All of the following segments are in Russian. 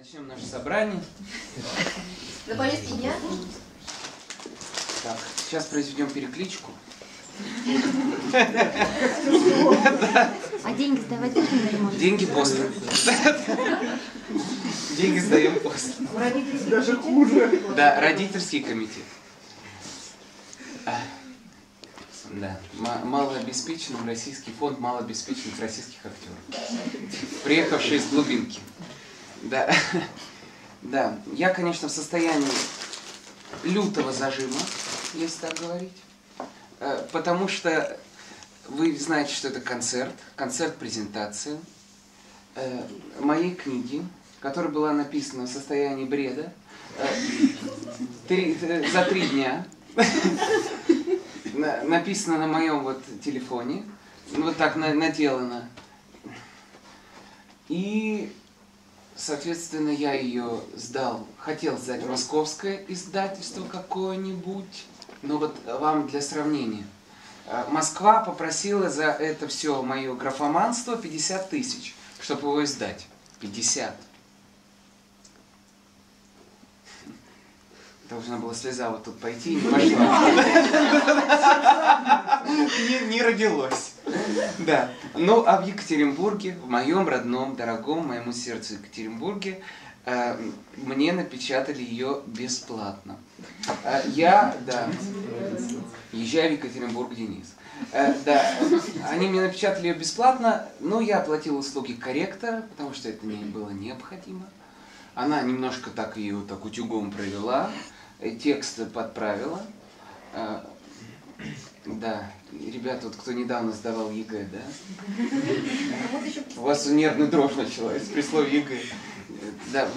Начнем наше собрание. На повестке дня? Так, сейчас произведем перекличку. А деньги сдавать тоже не ремонт? Деньги после. Деньги сдаем после. Даже хуже. Да, родительский комитет. А, Да, ма- малообеспеченным российский фонд малообеспеченных российских актеров, приехавший из глубинки. Да, да, я, конечно, в состоянии лютого зажима, если так говорить, Э, потому что вы знаете, что это концерт, концерт-презентация э, моей книги, которая была написана в состоянии бреда э, три- за три дня. На- Написано на моем вот телефоне, вот так на- наделано. И, соответственно, я ее сдал, хотел сдать московское издательство какое-нибудь, но вот вам для сравнения. Э, Москва попросила за это все мое графоманство 50 тысяч, чтобы его издать. 50. Должна была слеза вот тут пойти, не пошла. Не родилось. Да. Ну, а в Екатеринбурге, в моем родном, дорогом моему сердцу Екатеринбурге, э, мне напечатали ее бесплатно. Э, Я, да, езжай в Екатеринбург, Денис. Э, да, они мне напечатали ее бесплатно, но я оплатил услуги корректора, потому что это не было необходимо. Она немножко так ее так утюгом провела, текст подправила. Да, ребята, вот кто недавно сдавал ЕГЭ, да? Еще У вас нервный дрожь началась при слове ЕГЭ. Да,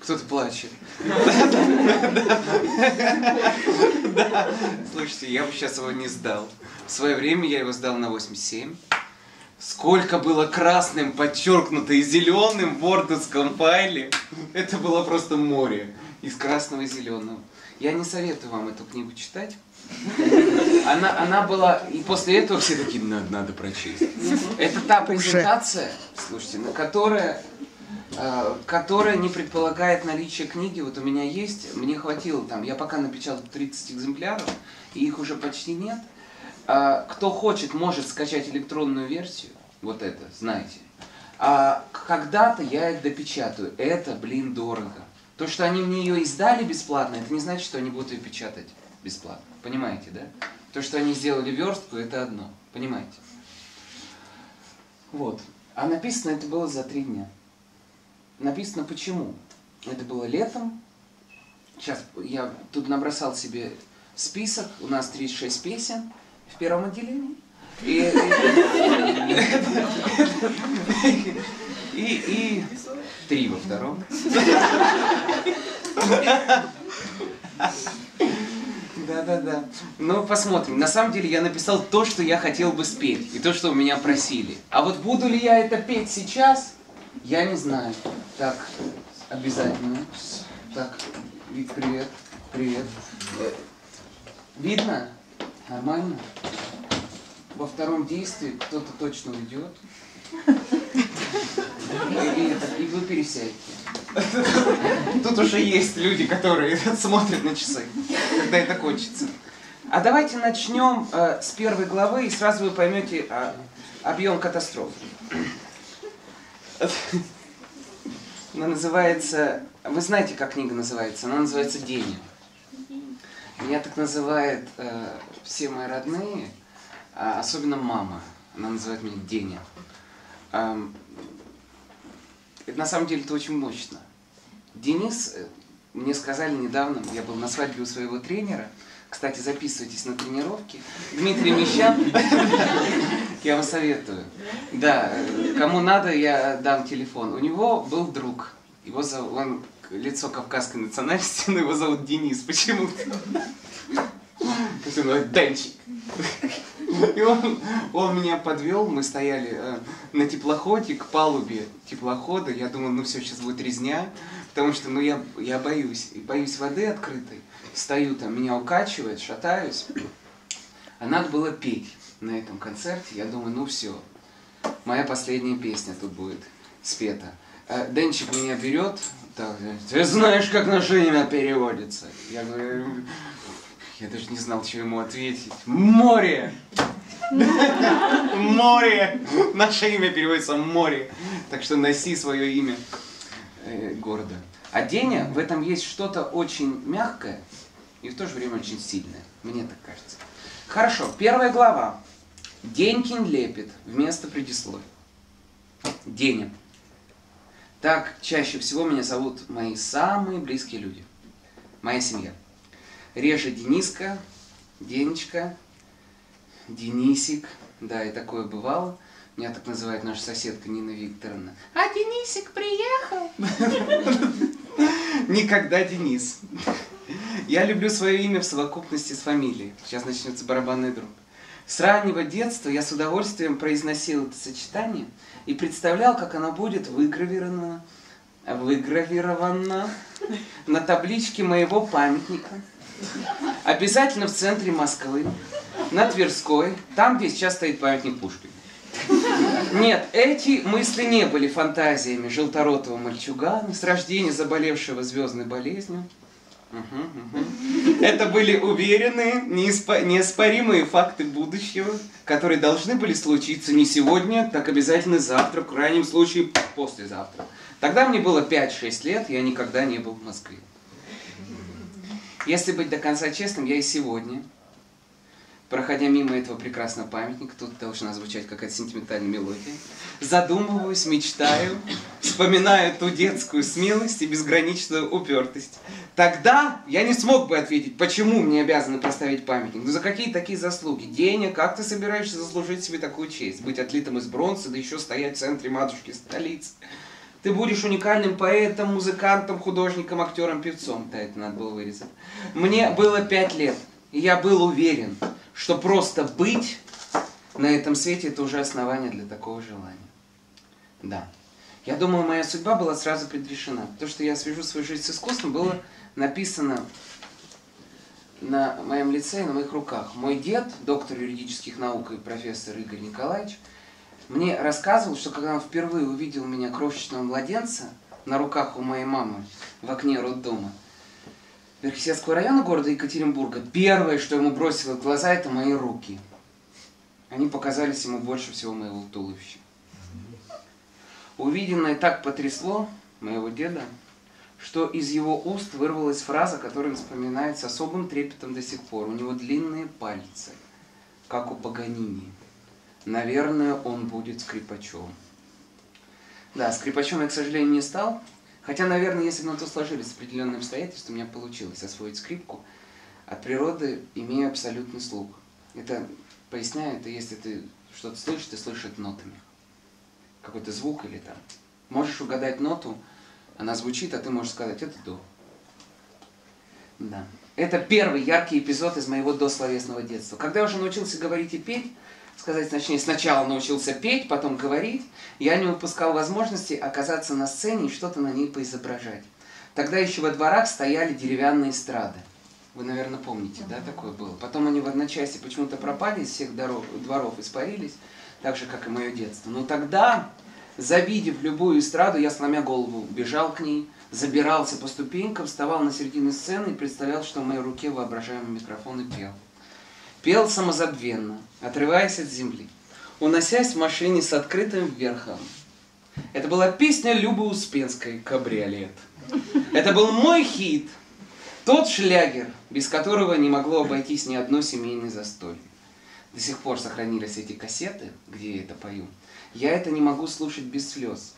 кто-то плачет. Да, слушайте, я бы сейчас его не сдал. В свое время я его сдал на 87. Сколько было красным подчеркнуто и зеленым в вордовском файле. Это было просто море из красного и зеленого. Я не советую вам эту книгу читать. Она, она была, и после этого все такие, надо, надо прочесть. Это та презентация, слушайте, на которая, э, которая не предполагает наличие книги. Вот у меня есть, мне хватило там, я пока напечатал 30 экземпляров, и их уже почти нет. А, кто хочет, может скачать электронную версию, вот это, знаете. А когда-то я их допечатаю. Это, блин, дорого. То, что они мне ее издали бесплатно, это не значит, что они будут ее печатать бесплатно. Понимаете, да? То, что они сделали верстку, это одно. Понимаете? Вот. А написано это было за три дня. Написано почему? Это было летом. Сейчас я тут набросал себе список. У нас 36 песен в первом отделении. И, и, и три во втором. Да-да-да. Ну, посмотрим. На самом деле я написал то, что я хотел бы спеть, и то, что у меня просили. А вот буду ли я это петь сейчас, я не знаю. Так, обязательно. Так, Вик, привет. Привет. Э, Видно? Нормально? Во втором действии кто-то точно уйдет. И, это- и вы пересядете. Тут уже есть люди, которые смотрят на часы, когда это кончится. А давайте начнем э, с первой главы, и сразу вы поймете э, объем катастрофы. Она называется... Вы знаете, как книга называется? Она называется «Деня». Меня так называют э, все мои родные, а особенно мама. Она называет меня. Ам, это на самом деле это очень мощно. Денис, э, мне сказали недавно, я был на свадьбе у своего тренера, кстати, записывайтесь на тренировки. Дмитрий Мещан, я вам советую. Да, э, кому надо, я дам телефон. У него был друг, его зовут, он лицо кавказской национальности, но его зовут Денис почему-то. Денчик. И он, он меня подвел, мы стояли э, на теплоходе, к палубе теплохода. Я думал, ну все, сейчас будет резня, потому что ну, я, я боюсь. И боюсь воды открытой. Стою там, меня укачивает, шатаюсь. А надо было петь на этом концерте. Я думаю, ну все, моя последняя песня тут будет спета. э, Денчик меня берет, так, ты знаешь, как наше имя переводится? Я говорю, я даже не знал, что ему ответить. Море! Море! Наше имя переводится море. Так что носи свое имя э, гордо. А Деня, в этом есть что-то очень мягкое и в то же время очень сильное. Мне так кажется. Хорошо, первая глава. Денькин лепит вместо предисловия. Деня. Так чаще всего меня зовут мои самые близкие люди. Моя семья. Реже Дениска, Денечка, Денисик. Да, и такое бывало. Меня так называет наша соседка Нина Викторовна. А Денисик приехал. Никогда Денис. Я люблю свое имя в совокупности с фамилией. Сейчас начнется барабанный дробь. С раннего детства я с удовольствием произносил это сочетание и представлял, как оно будет выгравировано, выгравировано на табличке моего памятника. Обязательно в центре Москвы, на Тверской, там, где сейчас стоит памятник Пушкину. Нет, эти мысли не были фантазиями желторотого мальчугана, с рождения заболевшего звездной болезнью. Это были уверенные, неиспо- неоспоримые факты будущего, которые должны были случиться не сегодня, так обязательно завтра, в крайнем случае послезавтра. Тогда мне было 5-6 лет, я никогда не был в Москве. Если быть до конца честным, я и сегодня, проходя мимо этого прекрасного памятника, тут должна звучать какая-то сентиментальная мелодия, задумываюсь, мечтаю, вспоминаю ту детскую смелость и безграничную упертость. Тогда я не смог бы ответить, почему мне обязаны проставить памятник. Ну за какие такие заслуги? Денег, как ты собираешься заслужить себе такую честь? Быть отлитым из бронзы, да еще стоять в центре матушки столицы. Ты будешь уникальным поэтом, музыкантом, художником, актером, певцом. Да, это надо было вырезать. Мне было пять лет, и я был уверен, что просто быть на этом свете это уже основание для такого желания. Да. Я думаю, моя судьба была сразу предрешена. То, что я свяжу свою жизнь с искусством, было написано на моем лице и на моих руках. Мой дед, доктор юридических наук и профессор Игорь Николаевич, мне рассказывал, что когда он впервые увидел меня крошечного младенца на руках у моей мамы в окне роддома, Верхесецкого района города Екатеринбурга, первое, что ему бросило в глаза, это мои руки. Они показались ему больше всего моего туловища. Увиденное так потрясло моего деда, что из его уст вырвалась фраза, которую вспоминает с особым трепетом до сих пор. У него длинные пальцы, как у Паганини. Наверное, он будет скрипачом. Да, скрипачом я, к сожалению, не стал. Хотя, наверное, если бы на то сложились определенные обстоятельства, у меня получилось освоить скрипку. От природы имею абсолютный слух. Это поясняет, если ты что-то слышишь, ты слышишь это нотами. Какой-то звук или там. Можешь угадать ноту, она звучит, а ты можешь сказать, это до. Да. Это первый яркий эпизод из моего дословесного детства. Когда я уже научился говорить и петь, сказать точнее, сначала научился петь, потом говорить, я не упускал возможности оказаться на сцене и что-то на ней поизображать. Тогда еще во дворах стояли деревянные эстрады. Вы, наверное, помните, да, такое было. Потом они в одночасье почему-то пропали из всех дорог, дворов, испарились, так же, как и мое детство. Но тогда, завидев любую эстраду, я, сломя голову, бежал к ней, забирался по ступенькам, вставал на середину сцены и представлял, что в моей руке воображаемый микрофон и пел. Пел самозабвенно, отрываясь от земли, уносясь в машине с открытым верхом. Это была песня Любы Успенской «Кабриолет». Это был мой хит, тот шлягер, без которого не могло обойтись ни одно семейное застолье. До сих пор сохранились эти кассеты, где я это пою. Я это не могу слушать без слез.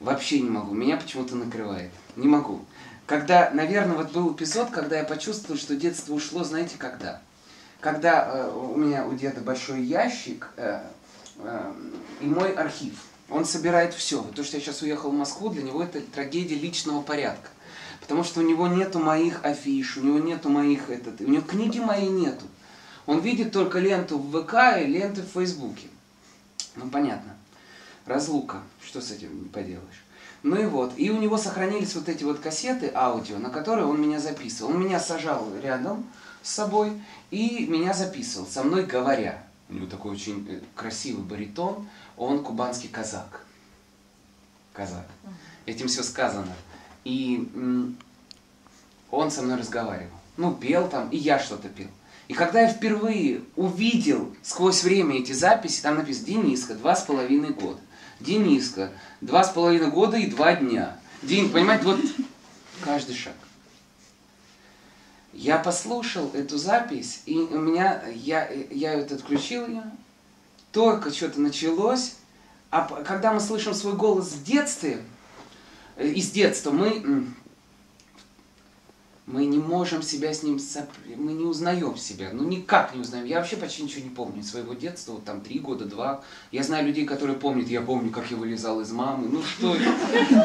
Вообще не могу. Меня почему-то накрывает. Не могу. Когда, наверное, вот был эпизод, когда я почувствовал, что детство ушло, знаете, когда? Когда э, у меня у деда большой ящик э, э, и мой архив. Он собирает все. То, что я сейчас уехал в Москву, для него это трагедия личного порядка. Потому что у него нету моих афиш, у него нету моих, этот, у него книги моей нету. Он видит только ленту в ВК и ленты в Фейсбуке. Ну, понятно. Разлука. Что с этим не поделаешь? Ну и вот. И у него сохранились вот эти вот кассеты аудио, на которые он меня записывал. Он меня сажал рядом с собой и меня записывал, со мной говоря. У него такой очень э, красивый баритон, он кубанский казак. казак. Этим все сказано. И он со мной разговаривал. Ну, пел там, и я что-то пел. И когда я впервые увидел сквозь время эти записи, там написано Дениска, два с половиной года. Дениска, два с половиной года и два дня. День, понимаете, вот каждый шаг. Я послушал эту запись, и у меня, я, я вот отключил ее, только что-то началось, а когда мы слышим свой голос в детстве, э, из детства, мы, мы не можем себя с ним, мы не узнаем себя, ну никак не узнаем. Я вообще почти ничего не помню своего детства, вот там три года, два. Я знаю людей, которые помнят, я помню, как я вылезал из мамы, ну что,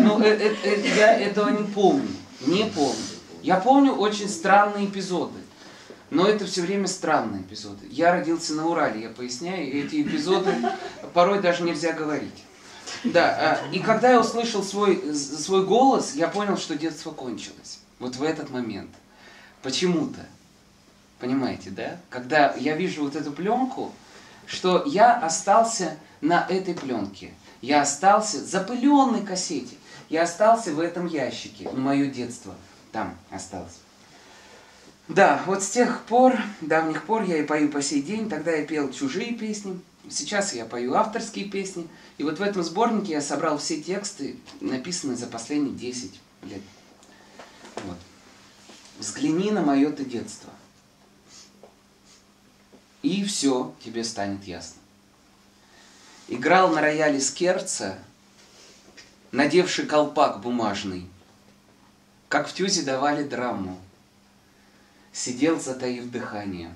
ну э- э, я этого не помню, не помню. Я помню очень странные эпизоды. Но это все время странные эпизоды. Я родился на Урале, я поясняю, и эти эпизоды порой даже нельзя говорить. Да, а, и когда я услышал свой, свой голос, я понял, что детство кончилось. Вот в этот момент. Почему-то. Понимаете, да? Когда я вижу вот эту пленку, что я остался на этой пленке. Я остался запыленной кассете. Я остался в этом ящике. Мое детство там осталось. Да, вот с тех пор, давних пор я и пою по сей день. Тогда я пел чужие песни. Сейчас я пою авторские песни. И вот в этом сборнике я собрал все тексты, написанные за последние 10 лет. Вот. Взгляни на мое ты детство. И все тебе станет ясно. Играл на рояле Скерца, надевший колпак бумажный, как в тюзе давали драму. Сидел, затаив дыхание.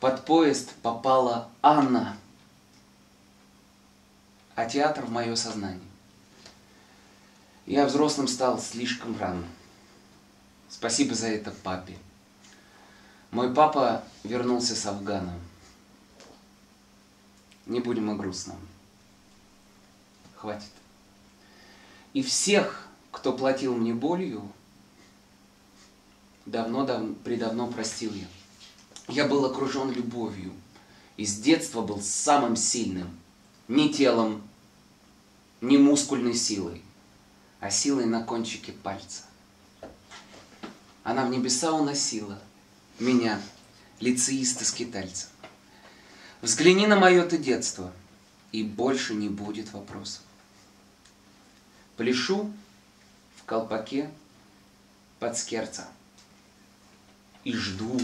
Под поезд попала Анна, а театр в мое сознание. Я взрослым стал слишком рано. Спасибо за это папе. Мой папа вернулся с Афгана. Не будем о грустном. Хватит. И всех, кто платил мне болью, давно, дав, предавно простил я. Я был окружен любовью. И с детства был самым сильным. Не телом, не мускульной силой, а силой на кончике пальца. Она в небеса уносила меня, лицеиста-скитальца. Взгляни на мое ты детство, и больше не будет вопросов. Пляшу колпаке под скерца и жду,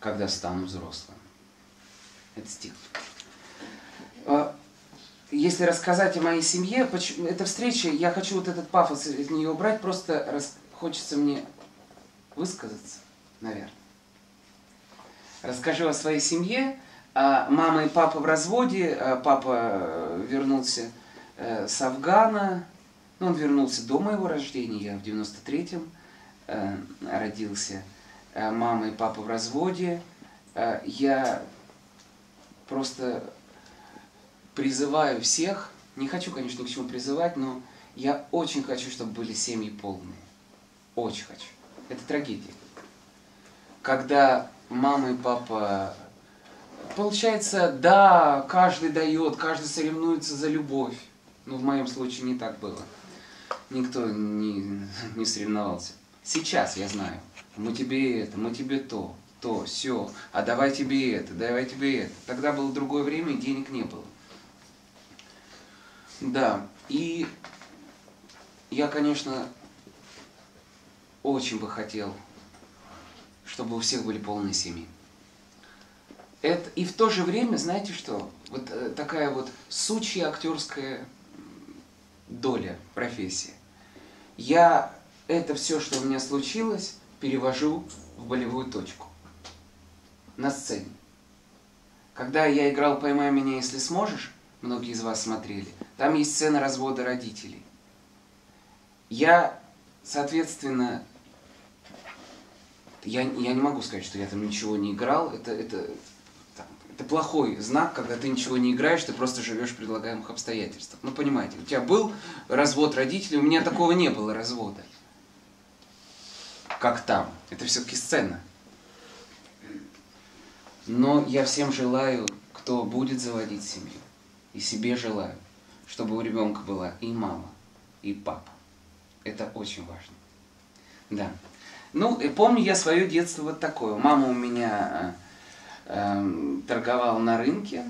когда стану взрослым. Это стих. А, Если рассказать о моей семье, поч- эта встреча, я хочу вот этот пафос из нее убрать, просто рас- хочется мне высказаться, наверное. Расскажу о своей семье. А, Мама и папа в разводе. а, Папа э, вернулся э, с Афгана. Ну, он вернулся до моего рождения. Я в 93-м э, родился. А, Мама и папа в разводе. А, Я просто призываю всех, не хочу, конечно, ни к чему призывать, но я очень хочу, чтобы были семьи полные. Очень хочу. Это трагедия. Когда мама и папа... Получается, да, каждый дает, каждый соревнуется за любовь. Но в моем случае не так было. Никто не, не соревновался. Сейчас я знаю. Мы тебе это, мы тебе то, то, все. А давай тебе это, давай тебе это. Тогда было другое время, и денег не было. Да, и я, конечно, очень бы хотел, чтобы у всех были полные семьи. Это, и в то же время, знаете что, вот э, такая вот сучья актерская доля, профессия. Я это все, что у меня случилось, перевожу в болевую точку. На сцене. Когда я играл «Поймай меня, если сможешь», многие из вас смотрели, там есть сцена развода родителей. Я, соответственно, я, я не могу сказать, что я там ничего не играл. Это, это, это плохой знак, когда ты ничего не играешь, ты просто живешь в предлагаемых обстоятельствах. Ну, понимаете, у тебя был развод родителей, у меня такого не было развода. Как там. Это все-таки сцена. Но я всем желаю, кто будет заводить семью, и себе желаю, чтобы у ребенка была и мама, и папа. Это очень важно. Да. Ну, и помню я свое детство вот такое. Мама у меня эм, торговала на рынке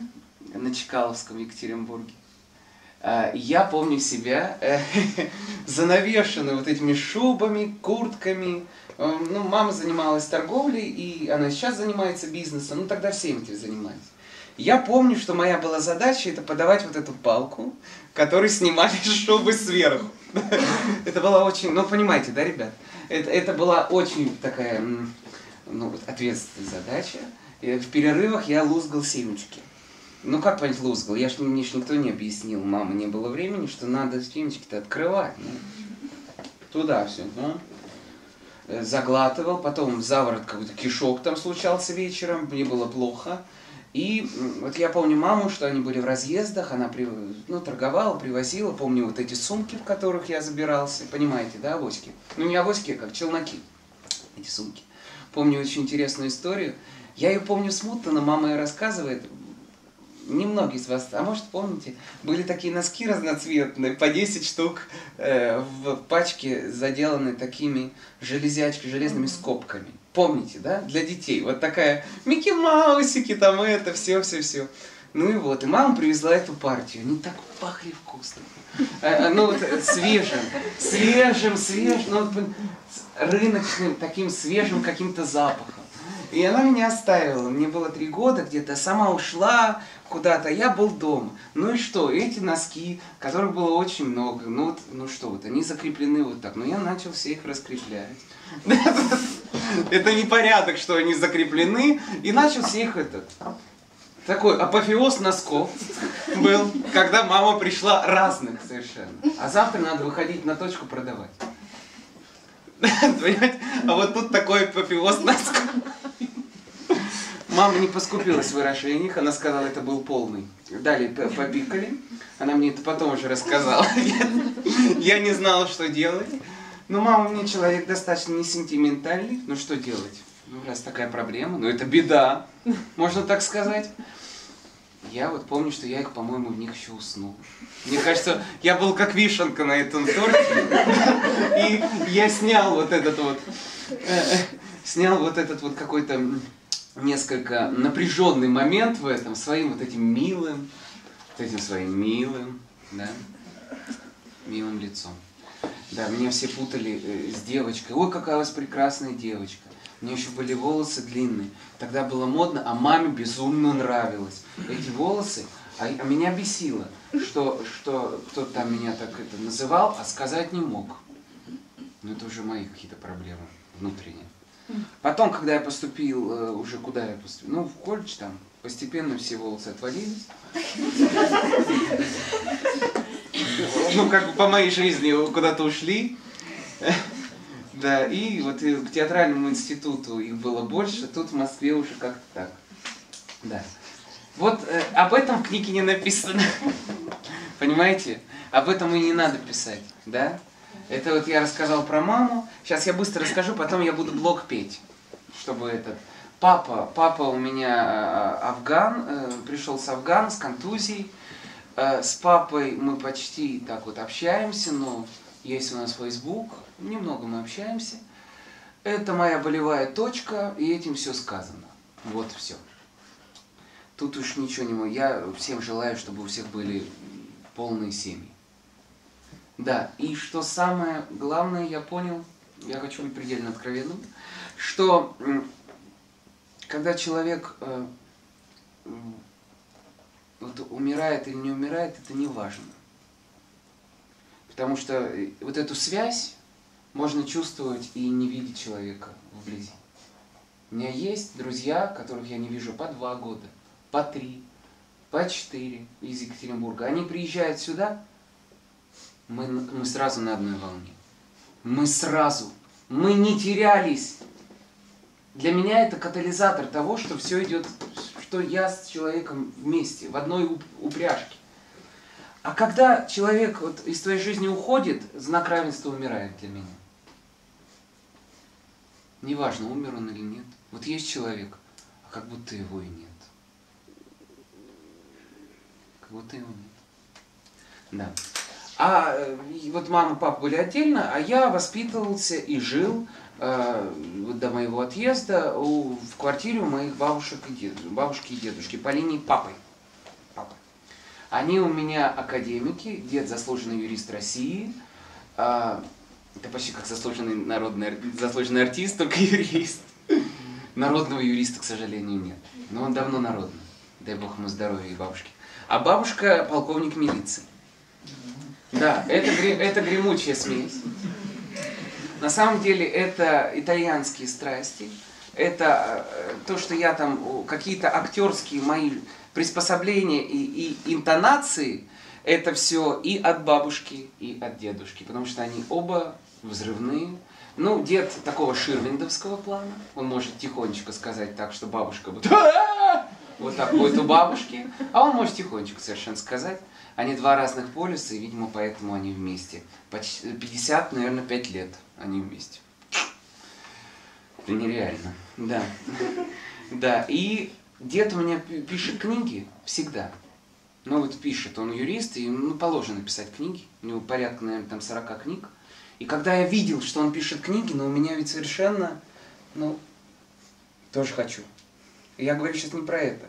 на Чкаловском Екатеринбурге. Э, я помню себя э, занавешенной вот этими шубами, куртками. Э, ну, мама занималась торговлей, и она сейчас занимается бизнесом. Ну, тогда все этим занимались. Я помню, что моя была задача это подавать вот эту палку, которой снимали шубы сверху. Это была очень, ну понимаете, да, ребят? Это, это была очень такая ну, вот ответственная задача. В перерывах я лузгал семечки. Ну как понять лузгал? Я ж, мне ж никто не объяснил, мама не было времени, что надо семечки-то открывать. Ну, туда все. Ну. Э, Заглатывал, потом заворот какой-то кишок там случался вечером, мне было плохо. И вот я помню маму, что они были в разъездах, она при, ну, торговала, привозила, помню вот эти сумки, в которых я забирался, понимаете, да, авоськи? Ну не авоськи, а как челноки, эти сумки. Помню очень интересную историю. Я ее помню смутно, но мама ее рассказывает. Немногие из вас, а может помните, были такие носки разноцветные, по 10 штук э, в пачке, заделаны такими железячками, железными скобками. Помните, да? Для детей. Вот такая Микки Маусики, там это, все, все, все. Ну и вот, и мама привезла эту партию. Они так пахли вкусно. Э, э, Ну вот э, свежим, свежим, свежим, ну вот рыночным, таким свежим каким-то запахом. И она меня оставила. Мне было три года где-то. Сама ушла куда-то. Я был дома. Ну и что? Эти носки, которых было очень много. Ну вот, ну что вот, они закреплены вот так. Но я начал все их раскреплять. Это непорядок, что они закреплены. И начал все их этот... Такой апофеоз носков был, когда мама пришла разных совершенно. А завтра надо выходить на точку продавать. Понимаете? А вот тут такой апофеоз носков. Мама не поскупилась в выражениях, она сказала, это был полный. Далее п- попикали, она мне это потом уже рассказала. Я не знала, что делать. Но мама мне человек достаточно не сентиментальный, ну что делать? Ну, раз такая проблема, ну это беда, можно так сказать. Я вот помню, что я их, по-моему, в них еще уснул. Мне кажется, я был как вишенка на этом торте. И я снял вот этот вот, э, э, снял вот этот вот какой-то несколько напряженный момент в этом, своим вот этим милым, вот этим своим милым, да, милым лицом. Да, меня все путали э, с девочкой. Ой, какая у вас прекрасная девочка. У нее еще были волосы длинные. Тогда было модно, а маме безумно нравилось. Эти волосы, а, а меня бесило, что, что кто-то там меня так это называл, а сказать не мог. Ну это уже мои какие-то проблемы внутренние. Потом, когда я поступил, э, уже куда я поступил? Ну, в колледж там, постепенно все волосы отвалились. Ну, как бы по моей жизни куда-то ушли. Да, и вот к театральному институту их было больше, тут в Москве уже как-то так. Да. Вот э, об этом в книге не написано. Понимаете? Об этом и не надо писать, да? Это вот я рассказал про маму. Сейчас я быстро расскажу, потом я буду блок петь, чтобы этот. Папа, папа у меня э, афган, э, пришел с Афгана, с контузией. Э, С папой мы почти так вот общаемся, но есть у нас Facebook, немного мы общаемся. Это моя болевая точка, и этим все сказано. Вот все. Тут уж ничего не могу. Я всем желаю, чтобы у всех были полные семьи. Да, и что самое главное, я понял, я хочу быть предельно откровенным, что когда человек э, вот умирает или не умирает, это не важно. Потому что э, вот эту связь можно чувствовать и не видеть человека вблизи. У меня есть друзья, которых я не вижу по два года, по три, по четыре из Екатеринбурга. Они приезжают сюда, мы, мы сразу на одной волне. Мы сразу. Мы не терялись. Для меня это катализатор того, что все идет, что я с человеком вместе, в одной уп- упряжке. А когда человек вот из твоей жизни уходит, знак равенства умирает для меня. Неважно, умер он или нет. Вот есть человек, а как будто его и нет. Как будто его нет. Да. А э, вот мама и папа были отдельно, а я воспитывался и жил э, до моего отъезда в квартире у моих бабушек и дед, бабушки и дедушки по линии папы. Папы. Они у меня академики, дед заслуженный юрист России, а, это почти как заслуженный народный ар- заслуженный артист, только юрист. Народного юриста, к сожалению, нет. Но он давно народный. Дай бог ему здоровья и бабушке. А бабушка полковник милиции. Да, это, это гремучая смесь. На самом деле это итальянские страсти. Это э, то, что я там, какие-то актерские мои приспособления и, и интонации, это все и от бабушки, и от дедушки. Потому что они оба взрывные. Ну, дед такого ширвиндовского плана. Он может тихонечко сказать так, что бабушка будет вот так будет у бабушки. А он может тихонечко совершенно сказать. Они два разных полюса, и, видимо, поэтому они вместе. Почти 50, наверное, 5 лет они вместе. Это нереально. Да. Да, и дед у меня пи- пишет книги всегда. Ну вот пишет, он юрист, и ну, положено писать книги. У него порядка, наверное, там 40 книг. И когда я видел, что он пишет книги, но у меня ведь совершенно, ну, тоже хочу. И я говорю сейчас не про это.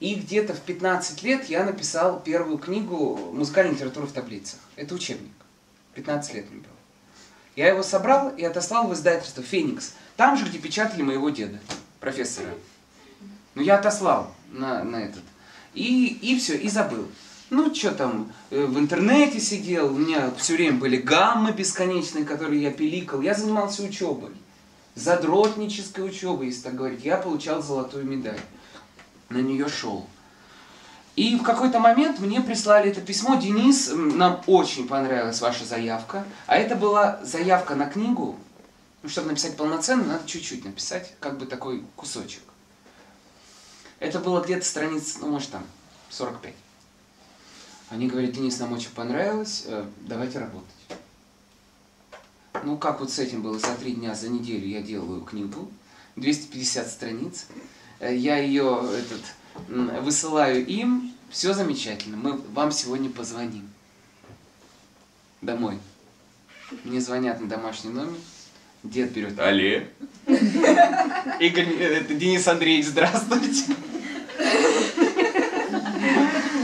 И где-то в 15 лет я написал первую книгу «Музыкальная литература в таблицах». Это учебник. 15 лет мне было. Я его собрал и отослал в издательство «Феникс». Там же, где печатали моего деда, профессора. Ну, я отослал на, на этот. И, и все, и забыл. Ну, что там, э, в интернете сидел, у меня все время были гаммы бесконечные, которые я пиликал. Я занимался учебой. Задротнической учебой, если так говорить. Я получал золотую медаль. На нее шел. И в какой-то момент мне прислали это письмо. Денис, нам очень понравилась ваша заявка. А это была заявка на книгу. Ну, чтобы написать полноценно, надо чуть-чуть написать, как бы такой кусочек. Это было где-то страниц, ну, может, там, 45. Они говорят, Денис, нам очень понравилось, э, давайте работать. Ну, как вот с этим было, за три дня, за неделю я делаю книгу, 250 страниц. Э, Я ее этот, высылаю им, все замечательно, мы вам сегодня позвоним. Домой. Мне звонят на домашний номер, дед берет, алле. Игорь, э, это Денис Андреевич, здравствуйте.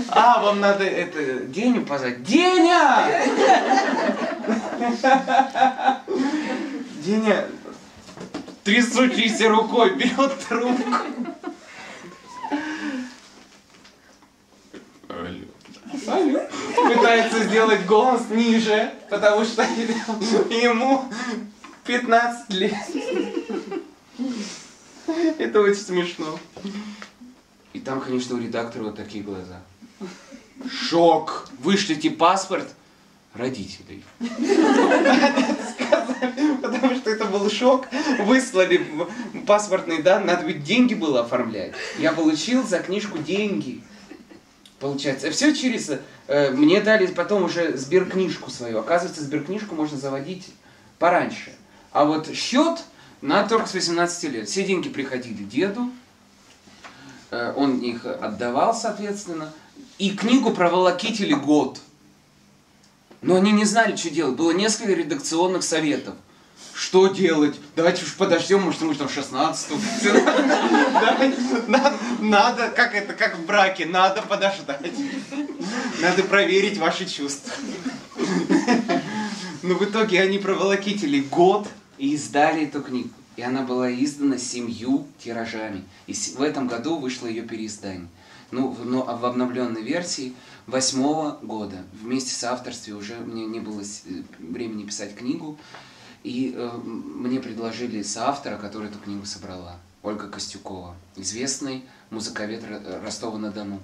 А, вам надо это Деню позвать. Деня! Деня трясущейся рукой берет трубку. Алло. Алло. Пытается сделать голос ниже, потому что ему 15 лет. Это очень смешно. И там, конечно, у редактора вот такие глаза. Шок! Вышлите паспорт родителей. Потому что это был шок. Выслали паспортные данные, надо ведь деньги было оформлять. Я получил за книжку деньги. Получается. Все через... э, мне дали потом уже сберкнижку свою. Оказывается, сберкнижку можно заводить пораньше. А вот счет надо только с 18 лет. Все деньги приходили деду. Э, Он их отдавал, соответственно. И книгу проволокитили год. Но они не знали, что делать. Было несколько редакционных советов. Что делать? Давайте уж подождем, может, мы там 16 Надо, как это, как в браке, надо подождать. Надо проверить ваши чувства. Но в итоге они проволокитили год и издали эту книгу. И она была издана семью тиражами. И в этом году вышло ее переиздание. Ну, но в обновленной версии восьмого года. Вместе с авторством уже мне не было э, времени писать книгу. И э, мне предложили соавтора, который эту книгу собрала. Ольга Костюкова, известный музыковед Ро- Ростова-на-Дону.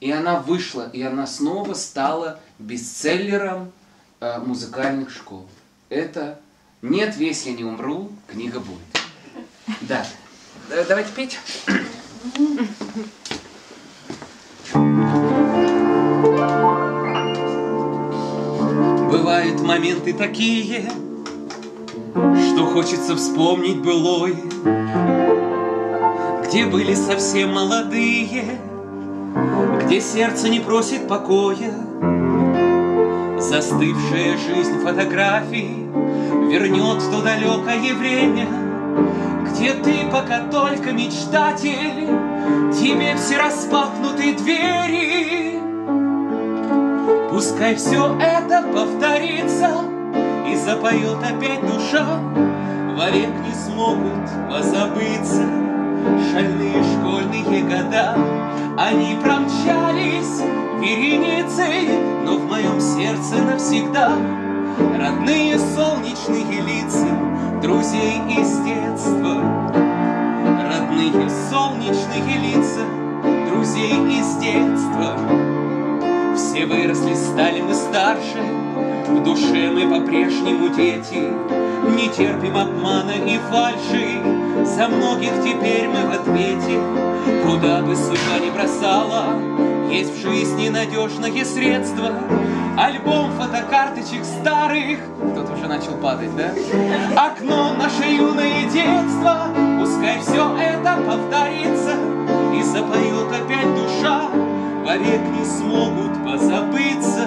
И она вышла, и она снова стала бестселлером э, музыкальных школ. Это «Нет, весь я не умру, книга будет». Да. Э, Давайте петь. Бывают моменты такие, что хочется вспомнить былое, Где были совсем молодые, Где сердце не просит покоя, Застывшая жизнь фотографий Вернет в то далекое время, Где ты пока только мечтатель, Тебе все распахнуты двери. Пускай все это повторится, И запоет опять душа, Вовек не смогут позабыться Шальные школьные года. Они промчались вереницей, Но в моем сердце навсегда Родные солнечные лица Друзей из детства. Родные солнечные лица Друзей из детства Все выросли, стали мы старше. В душе мы по-прежнему дети. Не терпим обмана и фальши. За многих теперь мы в ответе. Куда бы судьба ни бросала Есть в жизни надежное средство Альбом фотокарточек старых. Тут уже начал падать, да? Окно наше юное детство. Пускай все это повторится. И запоет опять душа Вовек не смогут позабыться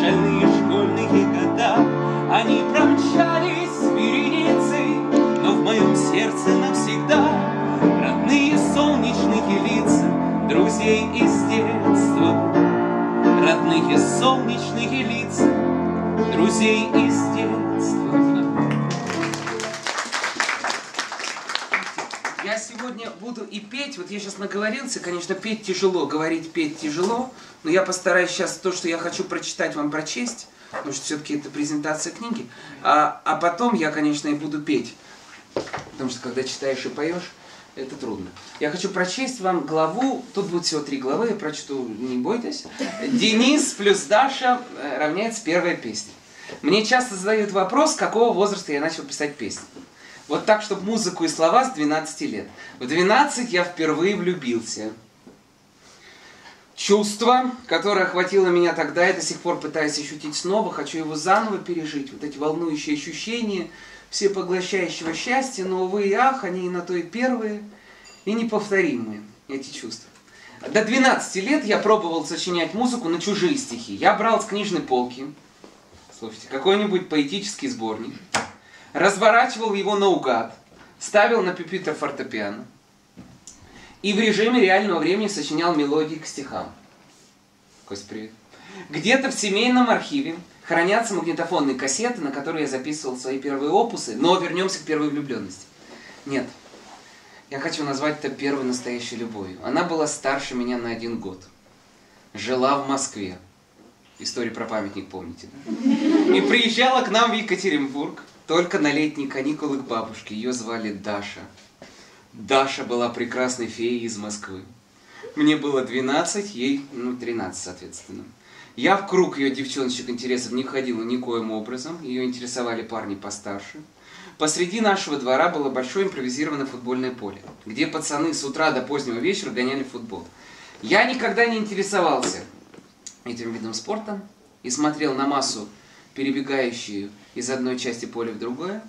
Шальные школьные года. Они промчались вереницей Но в моем сердце навсегда Родные солнечные лица Друзей из детства. Родные солнечные лица Друзей из детства буду и петь, вот я сейчас наговорился, конечно, петь тяжело, говорить петь тяжело, но я постараюсь сейчас то, что я хочу прочитать, вам прочесть, потому что все-таки это презентация книги, а, а потом я, конечно, и буду петь, потому что когда читаешь и поешь, это трудно. Я хочу прочесть вам главу, тут будет всего три главы, я прочту, не бойтесь. Денис плюс Даша э, равняется первая песня. Мне часто задают вопрос, какого возраста я начал писать песни. Вот так, чтобы музыку и слова с 12 лет. В 12 я впервые влюбился. Чувство, которое охватило меня тогда, я до сих пор пытаюсь ощутить снова, хочу его заново пережить. Вот эти волнующие ощущения, все поглощающего счастья, но, увы и ах, они и на то и первые, и неповторимые, эти чувства. До 12 лет я пробовал сочинять музыку на чужие стихи. Я брал с книжной полки, слушайте, какой-нибудь поэтический сборник, разворачивал его наугад, ставил на пюпитр фортепиано и в режиме реального времени сочинял мелодии к стихам. Кость, привет. Где-то в семейном архиве хранятся магнитофонные кассеты, на которые я записывал свои первые опусы, но вернемся к первой влюбленности. Нет, я хочу назвать это первой настоящей любовью. Она была старше меня на один год. Жила в Москве. Историю про памятник помните, да? И приезжала к нам в Екатеринбург только на летние каникулы к бабушке. Ее звали Даша. Даша была прекрасной феей из Москвы. Мне было 12, ей, ну, 13, соответственно. Я в круг ее девчоночек интересов не входила никоим образом. Ее интересовали парни постарше. Посреди нашего двора было большое импровизированное футбольное поле, где пацаны с утра до позднего вечера гоняли футбол. Я никогда не интересовался этим видом спорта и смотрел на массу, перебегающую из одной части поля в другое,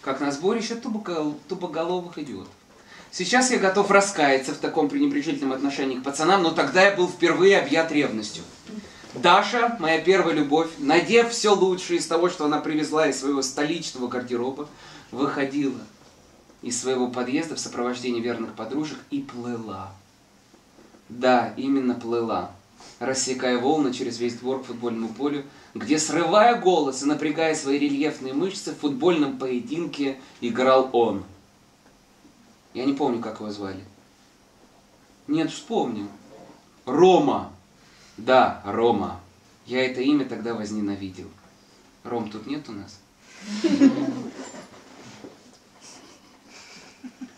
как на сборище тупогол- тупоголовых идиотов. Сейчас я готов раскаяться в таком пренебрежительном отношении к пацанам, но тогда я был впервые объят ревностью. Даша, моя первая любовь, надев все лучшее из того, что она привезла из своего столичного гардероба, выходила из своего подъезда в сопровождении верных подружек и плыла. Да, именно плыла, рассекая волны через весь двор к футбольному полю, где, срывая голос и напрягая свои рельефные мышцы, в футбольном поединке играл он. Я не помню, как его звали. Нет, вспомнил. Рома. Да, Рома. Я это имя тогда возненавидел. Ром тут нет у нас?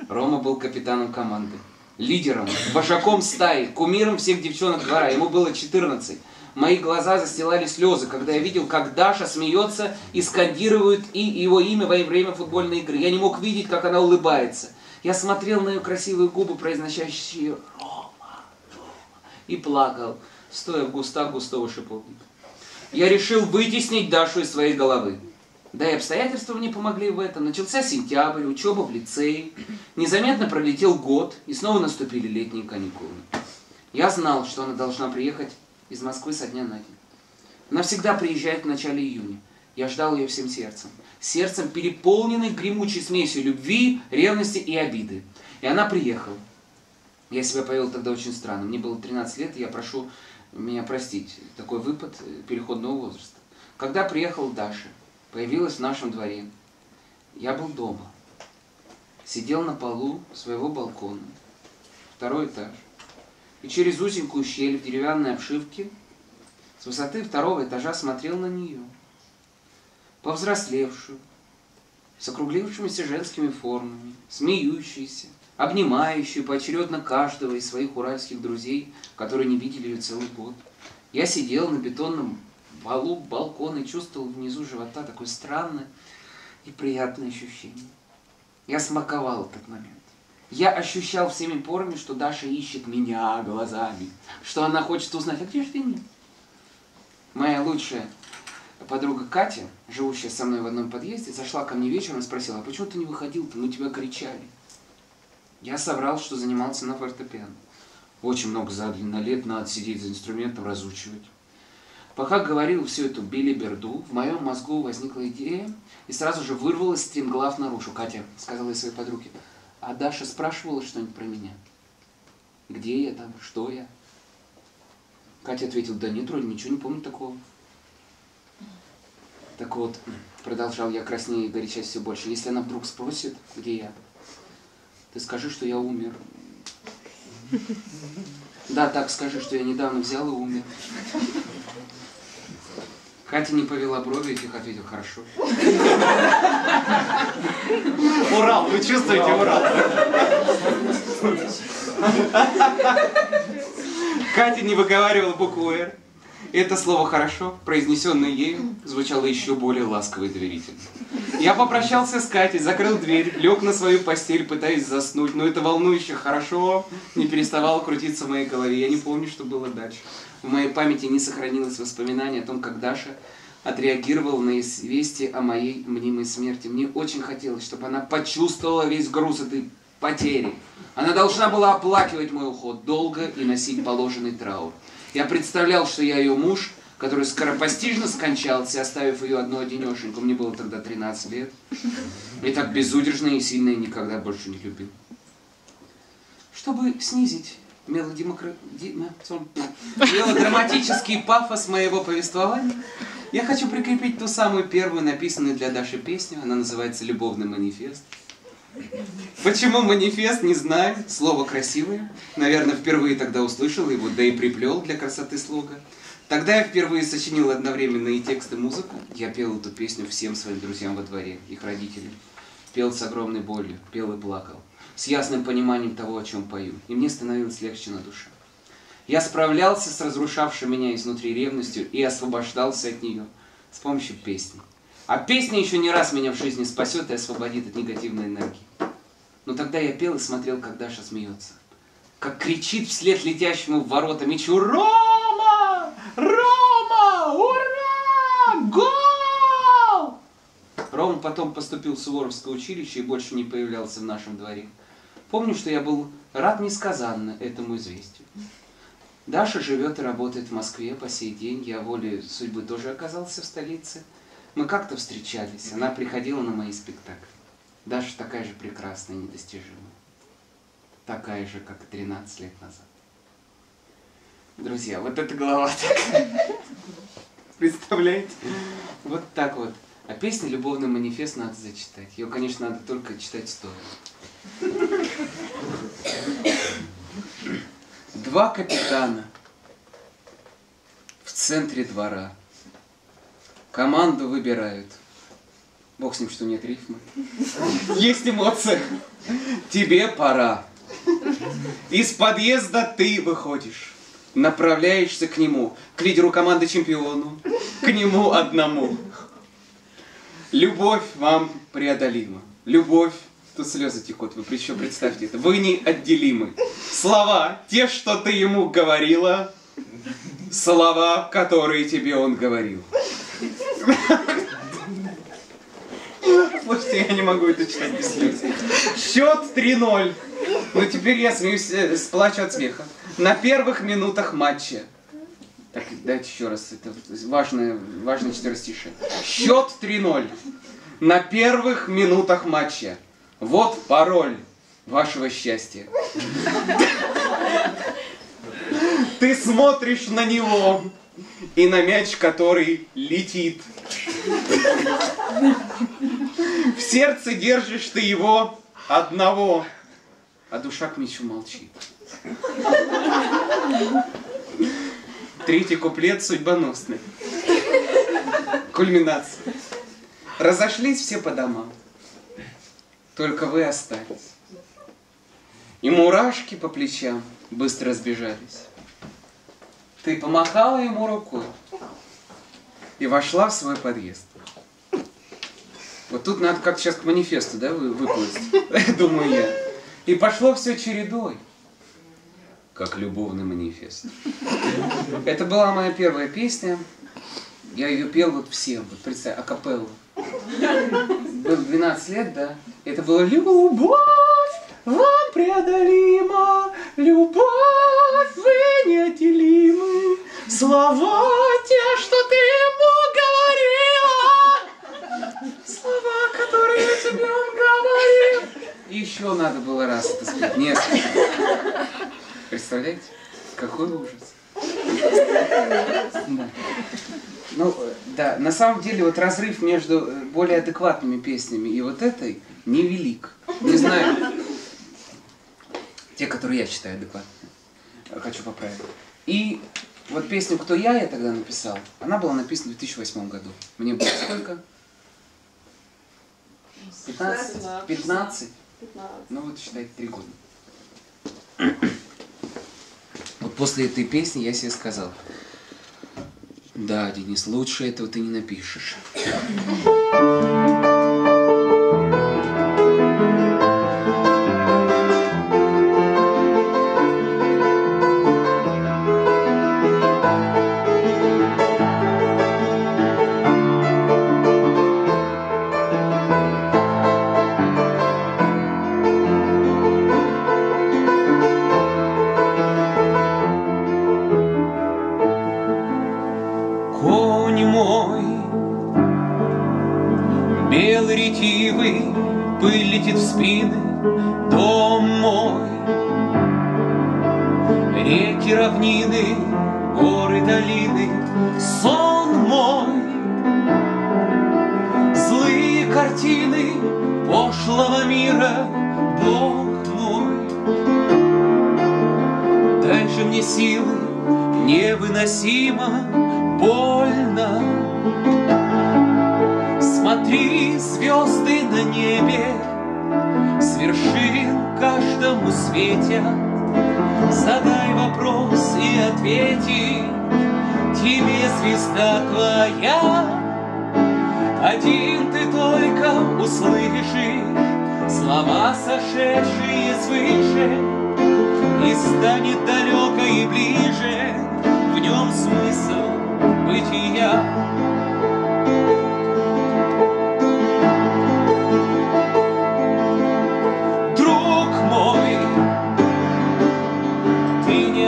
Рома был капитаном команды, лидером, вожаком стаи, кумиром всех девчонок двора. Ему было 14. Мои глаза застилали слезы, когда я видел, как Даша смеется и скандирует и его имя во время футбольной игры. Я не мог видеть, как она улыбается. Я смотрел на ее красивые губы, произносящие «Рома, Рома», и плакал, стоя в густах густого шиповника. Я решил вытеснить Дашу из своей головы. Да и обстоятельства мне помогли в этом. Начался сентябрь, учеба в лицее. Незаметно пролетел год, и снова наступили летние каникулы. Я знал, что она должна приехать из Москвы со дня на день. Она всегда приезжает в начале июня. Я ждал ее всем сердцем. Сердцем, переполненной гремучей смесью любви, ревности и обиды. И она приехала. Я себя повел тогда очень странно. Мне было 13 лет, и я прошу меня простить. Такой выпад э, переходного возраста. Когда приехала Даша, появилась в нашем дворе, я был дома. Сидел на полу своего балкона. Второй этаж. И через узенькую щель в деревянной обшивке с высоты второго этажа смотрел на нее. Повзрослевшую, с округлившимися женскими формами, смеющейся, обнимающую поочередно каждого из своих уральских друзей, которые не видели ее целый год. Я сидел на бетонном полу балкона и чувствовал внизу живота такое странное и приятное ощущение. Я смаковал этот момент. Я ощущал всеми порами, что Даша ищет меня глазами, что она хочет узнать, а где же ты? Моя лучшая подруга Катя, живущая со мной в одном подъезде, зашла ко мне вечером и спросила, а почему ты не выходил-то, мы тебя кричали. Я соврал, что занимался на фортепиано. Очень много задано лет, надо сидеть за инструментом, разучивать. Пока говорил всю эту билиберду, в моем мозгу возникла идея, и сразу же вырвалась стремглав наружу. Катя сказала ей своей подруге, а Даша спрашивала что-нибудь про меня. Где я там, что я? Катя ответила, да нет, вроде ничего не помню такого. Так вот, продолжал я краснее и горячась все больше. Если она вдруг спросит, где я, ты скажи, что я умер. Да, так скажи, что я недавно взял и умер. Катя не повела брови и тихо ответила, хорошо. Урал, вы чувствуете Урал? Катя не выговаривала букву «Р». Это слово «хорошо», произнесенное ею, звучало еще более ласково и доверительно. Я попрощался с Катей, закрыл дверь, лег на свою постель, пытаясь заснуть, но это волнующе хорошо не переставало крутиться в моей голове. Я не помню, что было дальше. В моей памяти не сохранилось воспоминание о том, как Даша отреагировала на известие о моей мнимой смерти. Мне очень хотелось, чтобы она почувствовала весь груз этой потери. Она должна была оплакивать мой уход долго и носить положенный траур. Я представлял, что я ее муж, который скоропостижно скончался, оставив ее одну одинешеньку. Мне было тогда 13 лет. И так безудержно и сильно я никогда больше не любил. Чтобы снизить ма- мелодраматический пафос моего повествования, я хочу прикрепить ту самую первую написанную для Даши песню. Она называется «Любовный манифест». Почему манифест, не знаю. Слово красивое. Наверное, впервые тогда услышал его, да и приплел для красоты слога. Тогда я впервые сочинил одновременно и текст, и музыку. Я пел эту песню всем своим друзьям во дворе, их родителям. Пел с огромной болью, пел и плакал. С ясным пониманием того, о чем пою. И мне становилось легче на душе. Я справлялся с разрушавшей меня изнутри ревностью и освобождался от нее с помощью песни. А песня еще не раз меня в жизни спасет и освободит от негативной энергии. Но тогда я пел и смотрел, как Даша смеется. Как кричит вслед летящему в ворота мечу «Рома! Рома! Ура! Гол!» Рома потом поступил в Суворовское училище и больше не появлялся в нашем дворе. Помню, что я был рад несказанно этому известию. Даша живет и работает в Москве по сей день. Я волей судьбы тоже оказался в столице. Мы как-то встречались. Она приходила на мои спектакли. Даша такая же прекрасная недостижимая. Такая же, как и 13 лет назад. Друзья, вот эта голова такая. Представляете? Вот так вот. А песню «Любовный манифест» надо зачитать. Ее, конечно, надо только читать стоя. Два капитана в центре двора. Команду выбирают. Бог с ним, что нет рифмы. Есть эмоция. Тебе пора. Из подъезда ты выходишь. Направляешься к нему, к лидеру команды чемпиону, к нему одному. Любовь вам преодолима. Любовь, тут слезы текут, вы еще представьте это. Вы неотделимы. Слова, те, что ты ему говорила, слова, которые тебе он говорил. Слушайте, я не могу это читать без слез. Счет 3-0. Но теперь я смеюсь, э, сплачу от смеха. На первых минутах матча. Так, дайте еще раз. Это важное, важное четверостишее. Счет 3-0. На первых минутах матча. Вот пароль вашего счастья. Ты смотришь на него и на мяч, который летит. В сердце держишь ты его одного, а душа к мячу молчит. Третий куплет судьбоносный. Кульминация. Разошлись все по домам. Только вы остались. И мурашки по плечам быстро сбежались. Ты помахала ему рукой и вошла в свой подъезд. Вот тут надо как сейчас к манифесту, да, вы- выплыть, думаю я. И пошло все чередой, как любовный манифест. Это была моя первая песня. Я ее пел вот всем, вот представь, акапеллу. Было 12 лет, да? Это было «Любовь вам преодолима, любовь вы неотделимы, слова те, что ты ему говорила, слова, которые тебе говорил». И еще надо было раз это спеть, несколько. Представляете? Какой ужас. Да. Ну, э, да, на самом деле вот разрыв между э, более адекватными песнями и вот этой невелик. Не знаю, те, которые я считаю адекватными. Хочу поправить. И вот песню «Кто я» я тогда написал, она была написана в 2008 году. Мне было сколько? 15? 15? Ну вот считайте, три года. Вот после этой песни я себе сказал, да, Денис, лучше этого ты не напишешь.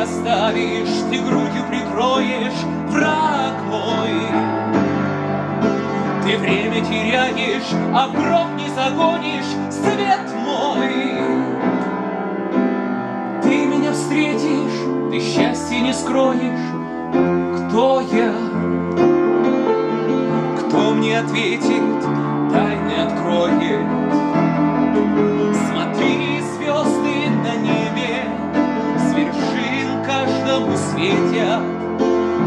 Оставишь, ты грудью прикроешь, враг мой. Ты время теряешь, а в гроб не загонишь, свет мой. Ты меня встретишь, ты счастье не скроешь. Кто я? Кто мне ответит, тайны откроет? Светят.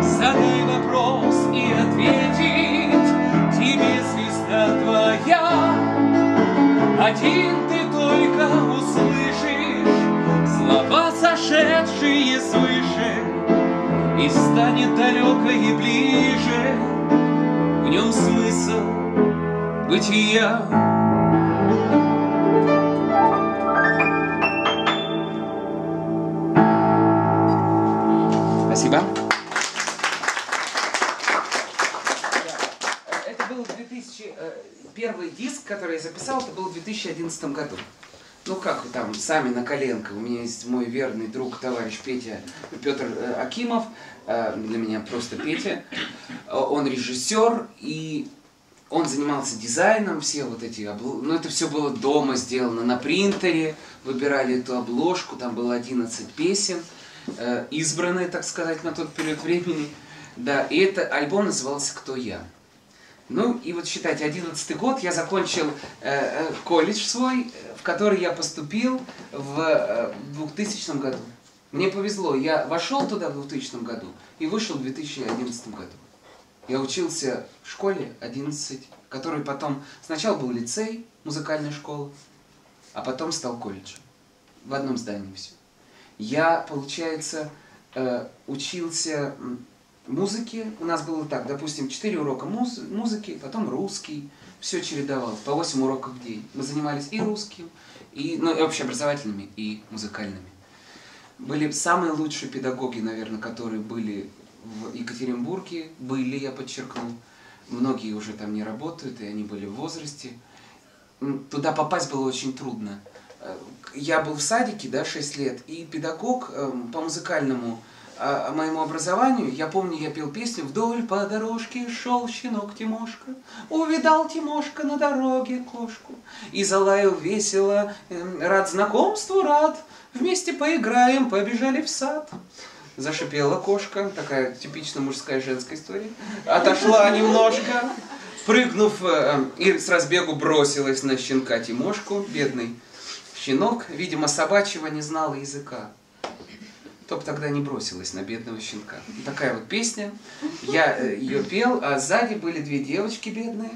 Задай вопрос и ответить тебе звезда твоя. Один ты только услышишь слова, сошедшие свыше, и станет далеко и ближе в нем смысл бытия. Спасибо. Это был 2000, э, первый диск, который я записал, это был в 2011 году. ну как там, сами на коленко. У меня есть мой верный друг, товарищ Петя, Петр э, Акимов, э, для меня просто Петя. Он режиссер, и он занимался дизайном, все вот эти обл... Ну, это все было дома сделано на принтере, выбирали эту обложку, там было 11 песен, избранные, так сказать, на тот период времени. Да, и это альбом назывался «Кто я?». Ну, и вот считайте, 11 год я закончил э, э, колледж свой, э, в который я поступил в э, 2000 году. Мне повезло, я вошел туда в 2000 году и вышел в 2011 году. Я учился в школе 11, который потом... Сначала был лицей, музыкальная школа, а потом стал колледжем. В одном здании все. Я, получается, э, учился музыке. У нас было так, допустим, 4 урока муз- музыки, потом русский. Все чередовалось, по 8 уроков в день. Мы занимались и русским, и, ну, и общеобразовательными, и музыкальными. Были самые лучшие педагоги, наверное, которые были в Екатеринбурге, были, я подчеркну. Многие уже там не работают, и они были в возрасте. Туда попасть было очень трудно. Я был в садике, да, 6 лет, и педагог эм, по музыкальному а, моему образованию, я помню, я пел песню «Вдоль по дорожке шел щенок Тимошка, увидал Тимошка на дороге кошку, и залаял весело, эм, рад знакомству, рад, вместе поиграем, побежали в сад». Зашипела кошка, такая типичная мужская женская история. Отошла немножко, прыгнув э, и с разбегу бросилась на щенка Тимошку, бедный щенок, видимо, собачьего не знал языка. То б тогда не бросилась на бедного щенка. Такая вот песня. Я ее пел, а сзади были две девочки бедные.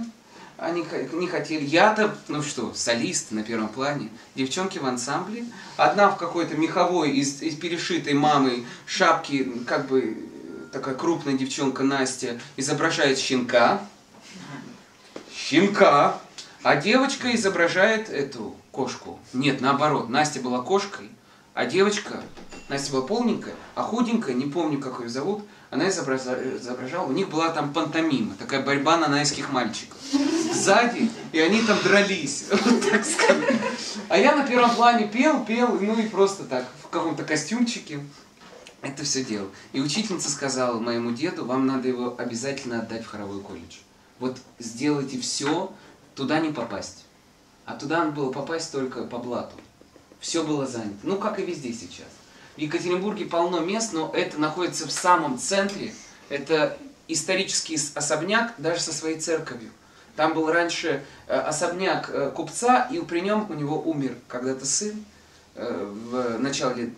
Они не хотели. Я-то, ну что, солист на первом плане. Девчонки в ансамбле. Одна в какой-то меховой, из, из перешитой мамой шапки, как бы э, такая крупная девчонка Настя, изображает щенка. Щенка. А девочка изображает эту кошку. Нет, наоборот. Настя была кошкой, а девочка, Настя была полненькая, а худенькая, не помню, как ее зовут, она изобража- изображала, у них была там пантомима, такая борьба нанайских мальчиков. Сзади, и они там дрались, вот так сказать. А я на первом плане пел, пел, ну и просто так, в каком-то костюмчике. Это все делал. И учительница сказала моему деду, вам надо его обязательно отдать в хоровой колледж. Вот сделайте все, туда не попасть. А туда надо было попасть только по блату. Все было занято. Ну, как и везде сейчас. В Екатеринбурге полно мест, но это находится в самом центре. Это исторический особняк, даже со своей церковью. Там был раньше э, особняк э, купца, и при нем у него умер когда-то сын э, в начале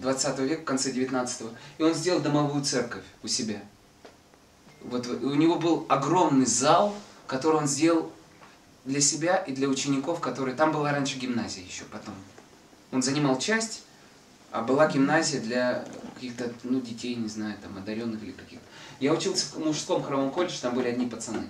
20 века, в конце 19 И он сделал домовую церковь у себя. Вот у него был огромный зал, который он сделал для себя и для учеников, которые... Там была раньше гимназия еще потом. Он занимал часть, а была гимназия для каких-то, ну, детей, не знаю, там, одаренных или каких-то. Я учился в мужском хоровом колледже, там были одни пацаны.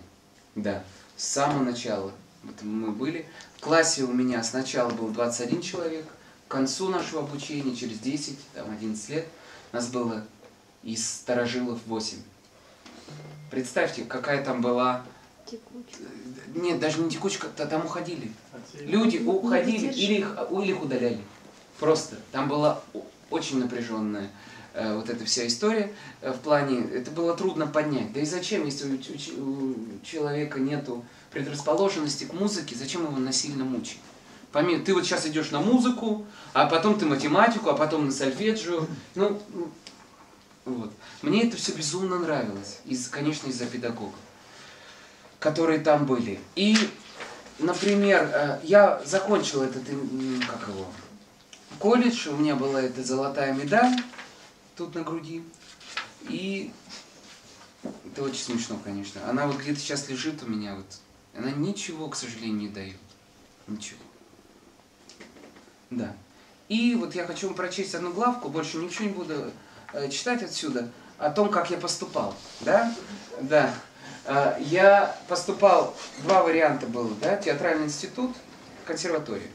Да, с самого начала. Вот мы были. В классе у меня сначала был 21 человек, к концу нашего обучения, через 10, там, 11 лет, нас было из старожилов 8. Представьте, какая там была... Нет, даже не текучка, та- там уходили. Люди уходили или их, или их удаляли. Просто. Там была очень напряженная э, вот эта вся история э, в плане, это было трудно поднять. Да и зачем, если у, ч- у человека нету предрасположенности к музыке, зачем его насильно мучить? Помимо, ты вот сейчас идешь на музыку, а потом ты математику, а потом на сольфеджио. Ну, ну, вот. Мне это все безумно нравилось, из, конечно, из-за педагогов, которые там были. И, например, э, я закончил этот, как его, колледж, у меня была эта золотая медаль тут на груди. И это очень смешно, конечно. Она вот где-то сейчас лежит у меня, вот. Она ничего, к сожалению, не дает. Ничего. Да. И вот я хочу вам прочесть одну главку, больше ничего не буду э, читать отсюда, о том, как я поступал. Да? Да. Э, я поступал, два варианта было, да, театральный институт, консерватория.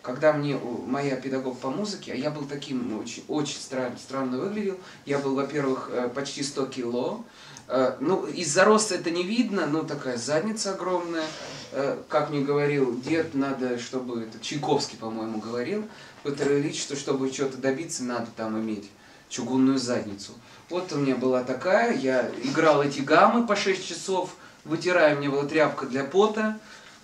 Когда мне моя педагог по музыке, а я был таким очень, очень стран- странно выглядел, я был, во-первых, э, почти 100 кило, Э, Ну, из-за роста это не видно, но такая задница огромная. Э, Как мне говорил дед, надо, чтобы... Это Чайковский, по-моему, говорил. Петр Ильич, что чтобы чего-то добиться, надо там иметь чугунную задницу. Вот у меня была такая, я играл эти гаммы по 6 часов, вытирая, меня была тряпка для пота,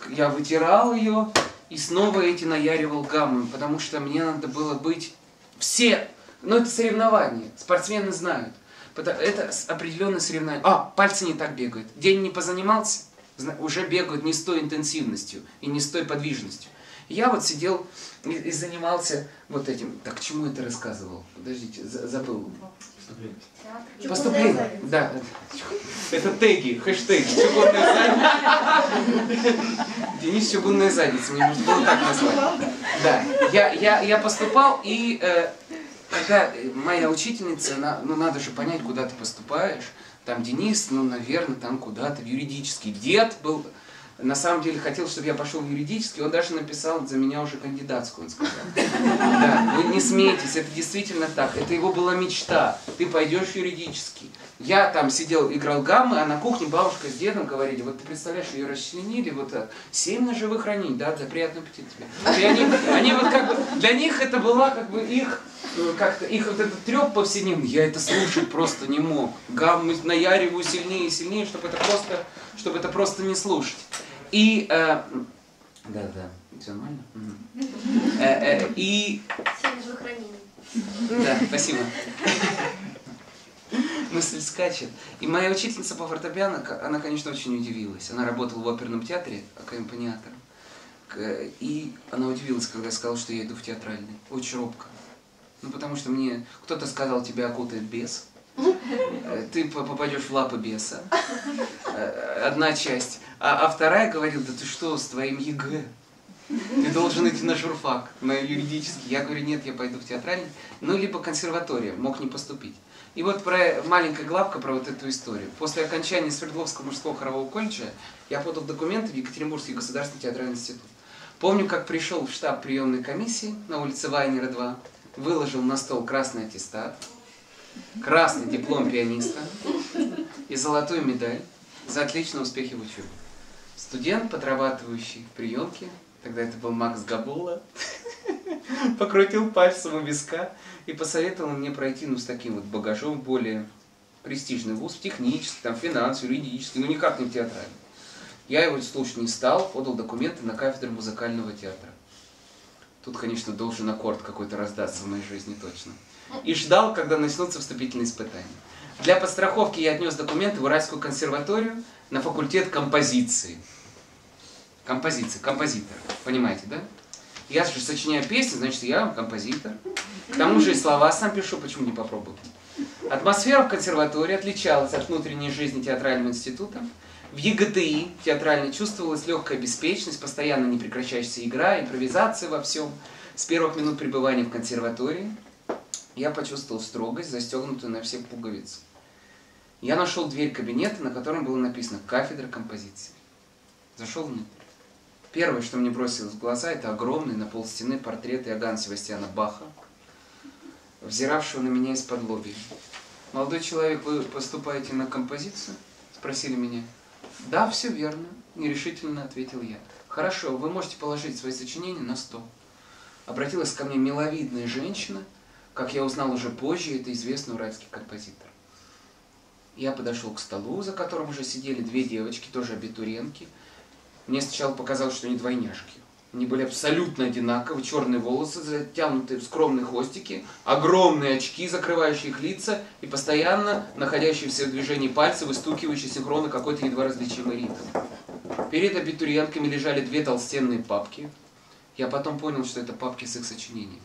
я вытирал ее и снова эти наяривал гаммы, потому что мне надо было быть все, ну это соревнование, спортсмены знают. Это определенное соревнование. А, пальцы не так бегают. День не позанимался, уже бегают не с той интенсивностью и не с той подвижностью. Я вот сидел и, занимался вот этим. Так, чему это рассказывал? Подождите, за- забыл. Чугунная Поступление. задница. Да. Это теги, хэштеги. Чугунная задница. Денис Чугунная задница. Мне нужно было так назвать. Да. Я, я, я поступал, и э, когда моя учительница, она, ну надо же понять, куда ты поступаешь. Там Денис, ну, наверное, там куда-то в юридический. Дед был, на самом деле, хотел, чтобы я пошел в юридический. Он даже написал за меня уже кандидатскую, он сказал. Да, вы не смейтесь, это действительно так. Это его была мечта. Ты пойдешь в юридический. Я там сидел, играл гаммы, а на кухне бабушка с дедом говорили, вот ты представляешь, ее расчленили, вот так, семь ножевых ранений, да, да, приятного аппетита тебе. И они, они вот как бы, для них это была как бы их, э, как-то, их вот этот треп повседневный, я это слушать просто не мог. Гаммы наяриваю сильнее и сильнее, чтобы это просто, чтобы это просто не слушать. И, э, да, да, все нормально? Э, э, И да, спасибо. Мысль скачет. И моя учительница по фортепиано, она, конечно, очень удивилась. Она работала в оперном театре аккомпаниатором. И она удивилась, когда я сказал, что я иду в театральный. Очень робко. Ну, потому что мне кто-то сказал, тебя окутает бес. Э, Ты по- попадешь в лапы беса. Э, Одна часть. А, а вторая говорила, да ты что, с твоим ЕГЭ? Ты должен идти на журфак, на юридический. Я говорю, нет, я пойду в театральный. Ну, либо консерватория, мог не поступить. И вот про маленькая главка про вот эту историю. После окончания Свердловского мужского хорового колледжа я подал документы в Екатеринбургский государственный театральный институт. Помню, как пришел в штаб приемной комиссии на улице Вайнера 2, выложил на стол красный аттестат, красный диплом пианиста и золотую медаль за отличные успехи в учебе. Студент, подрабатывающий в приемке, тогда это был Макс Габула, покрутил пальцем у виска и посоветовал мне пройти ну, с таким вот багажом более престижный вуз, технический, там, финансовый, юридический, ну никак не в театральный. Я его слушать не стал, подал документы на кафедру музыкального театра. Тут, конечно, должен аккорд какой-то раздаться в моей жизни точно. И ждал, когда начнутся вступительные испытания. Для подстраховки я отнес документы в Уральскую консерваторию на факультет композиции. Композиции, композитор. Понимаете, да? Я же сочиняю песни, значит, я композитор. К тому же и слова сам пишу, почему не попробовать. Атмосфера в консерватории отличалась от внутренней жизни театрального института. В ЕГТИ театральной чувствовалась легкая беспечность, постоянно непрекращающаяся игра, импровизация во всем. С первых минут пребывания в консерватории я почувствовал строгость, застегнутую на все пуговицы. Я нашел дверь кабинета, на котором было написано «Кафедра композиции». Зашел внутрь. Первое, что мне бросилось в глаза, это огромный на полстены портрет Иоганна Севастьяна Баха, взиравшего на меня из-под лоби. «Молодой человек, вы поступаете на композицию?» – спросили меня. «Да, все верно», – нерешительно ответил я. «Хорошо, вы можете положить свои сочинения на стол». Обратилась ко мне миловидная женщина, как я узнал уже позже, это известный уральский композитор. Я подошел к столу, за которым уже сидели две девочки, тоже абитуриентки. Мне сначала показалось, что они двойняшки. Они были абсолютно одинаковы, черные волосы, затянутые в скромные хвостики, огромные очки, закрывающие их лица, и постоянно находящиеся в движении пальцы, выстукивающие синхронно какой-то едва различимый ритм. Перед абитуриентками лежали две толстенные папки. Я потом понял, что это папки с их сочинениями.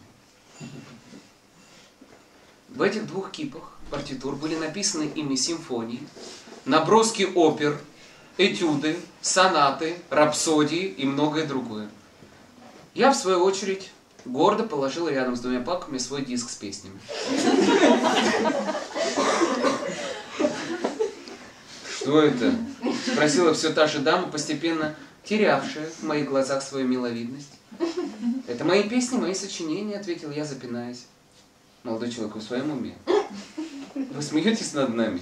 В этих двух кипах партитур были написаны ими симфонии, наброски опер, этюды, сонаты, рапсодии и многое другое. Я, в свою очередь, гордо положил рядом с двумя папками свой диск с песнями. Что это? Спросила все та же дама, постепенно терявшая в моих глазах свою миловидность. Это мои песни, мои сочинения, ответил я, запинаясь. Молодой человек, в своем уме? Вы смеетесь над нами?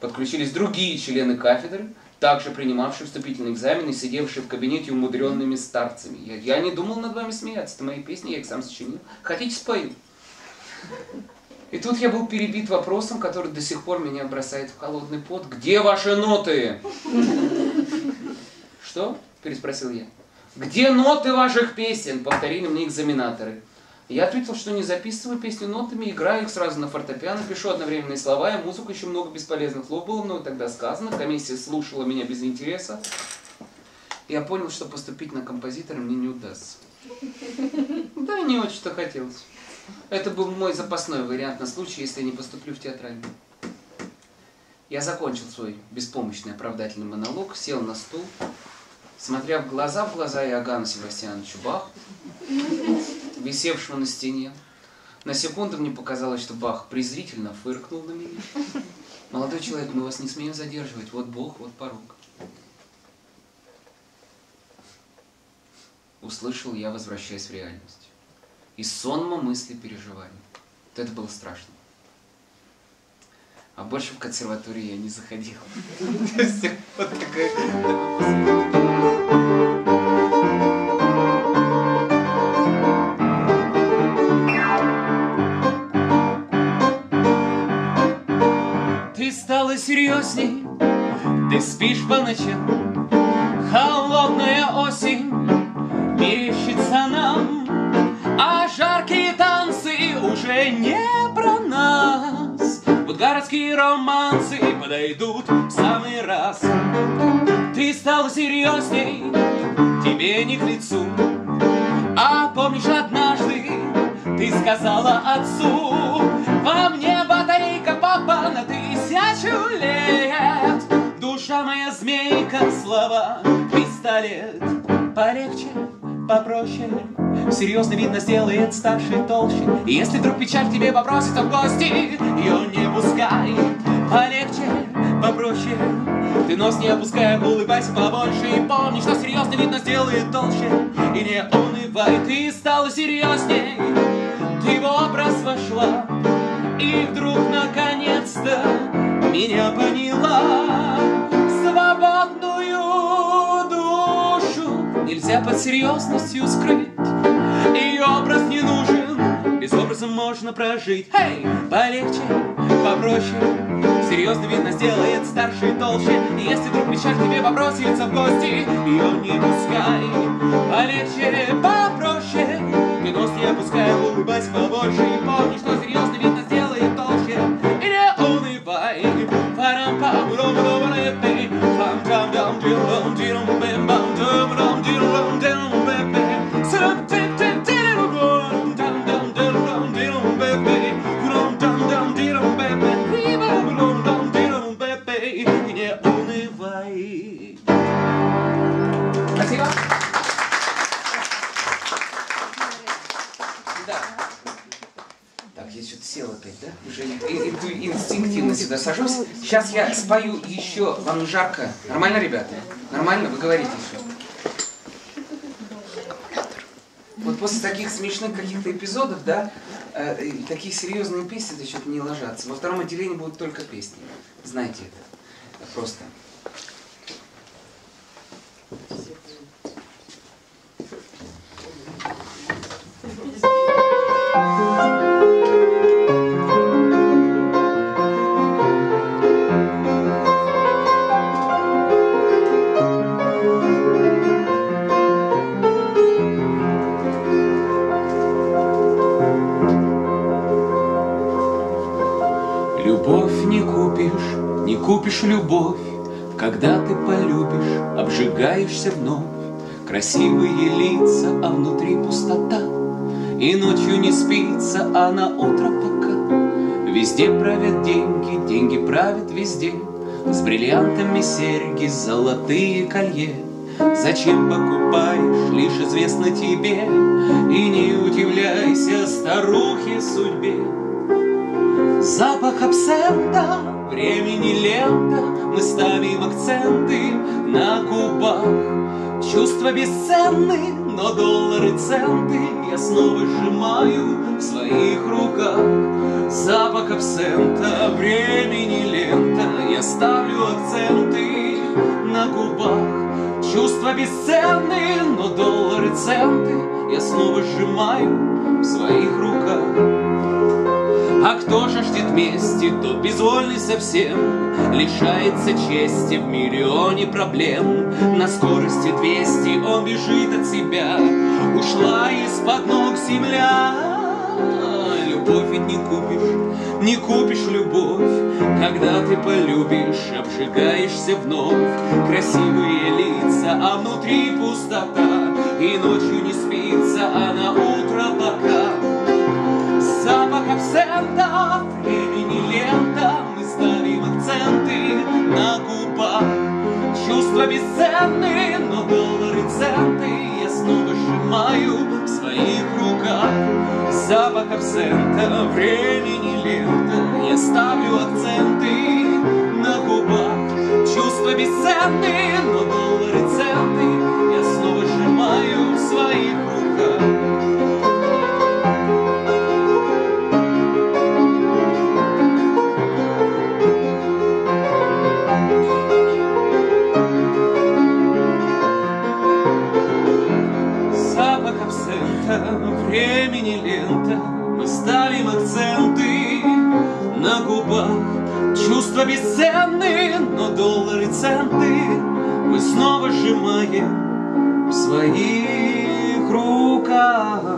Подключились другие члены кафедры, также принимавшие вступительные экзамены и сидевшие в кабинете умудренными старцами. Я, я не думал над вами смеяться, это мои песни, я их сам сочинил. Хотите, спою? И тут я был перебит вопросом, который до сих пор меня бросает в холодный пот. Где ваши ноты? Что? Переспросил я. Где ноты ваших песен? Повторили мне экзаменаторы. Я ответил, что не записываю песни нотами, играю их сразу на фортепиано, пишу одновременные слова, и музыку еще много бесполезных слов было мной тогда сказано. Комиссия слушала меня без интереса. Я понял, что поступить на композитора мне не удастся. Да, и не очень-то хотелось. Это был мой запасной вариант на случай, если я не поступлю в театральный. Я закончил свой беспомощный оправдательный монолог, сел на стул, смотря в глаза в глаза Иоганну Себастьяновичу Баху, висевшего на стене. На секунду мне показалось, что Бах презрительно фыркнул на меня. Молодой человек, мы вас не смеем задерживать. Вот Бог, вот порог. Услышал я, возвращаясь в реальность. И сонма мысли переживаний. Вот это было страшно. А больше в консерваторию я не заходил. Вот такая... серьезней, ты спишь по ночам, Холодная осень мерещится нам, А жаркие танцы уже не про нас. Вот городские романсы подойдут в самый раз. Ты стала серьезней, тебе не к лицу, А помнишь однажды ты сказала отцу, во мне батарейка папа на тысячу лет. Душа моя змейка, слова, пистолет. Полегче, попроще, серьезно видно сделает старше толще. И если вдруг печаль тебе попросит в гости, ее не пускай. Полегче, попроще, ты нос не опускай, улыбайся побольше И помни, что серьезно видно сделает толще И не унывай, ты стала серьезней Ты в образ вошла И вдруг наконец-то меня поняла. Свободную душу Нельзя под серьезностью скрыть. И образ не нужен Без образа можно прожить. Эй, полегче, попроще. Серьезно видно сделает старше и толще. Если вдруг печаль тебе попросится в гости Ее не пускай. Полегче, попроще. Ты нос не опускай, улыбайся побольше. И помни, что серьезно Я спою еще. Вам не жарко? Нормально, ребята? Нормально? Вы говорите еще. Вот после таких смешных каких-то эпизодов, да, э, такие серьезные песни это что-то не ложатся. Во втором отделении будут только песни. Знаете это. Просто. Когда ты полюбишь, обжигаешься вновь. Красивые лица, а внутри пустота, И ночью не спится, а на утро пока. Везде правят деньги, деньги правят везде, С бриллиантами серьги, золотые колье. Зачем покупаешь, лишь известно тебе, И не удивляйся старухе судьбе. Запах абсента, времени лента, Мы ставим акценты на губах. Чувства бесценны, но доллары центы Я снова сжимаю в своих руках. Запах абсента, времени лента Я ставлю акценты на губах. Чувства бесценны, но доллары центы Я снова сжимаю в своих руках а кто жаждет мести, тот безвольный совсем Лишается чести. В миллионе проблем На скорости 200 он бежит от себя Ушла из-под ног земля. Любовь ведь не купишь, не купишь любовь Когда ты полюбишь, обжигаешься вновь Красивые лица, а внутри пустота. И ночью не спится, а на утро пока Абсента, времени лента Мы ставим акценты на губах. Чувства бесценны, но доллары центы Я снова сжимаю в своих руках. Запах абсента, времени лента Я ставлю акценты на губах. Чувства бесценны, но доллары Чувства бесценны, но доллары центы Мы снова сжимаем в своих руках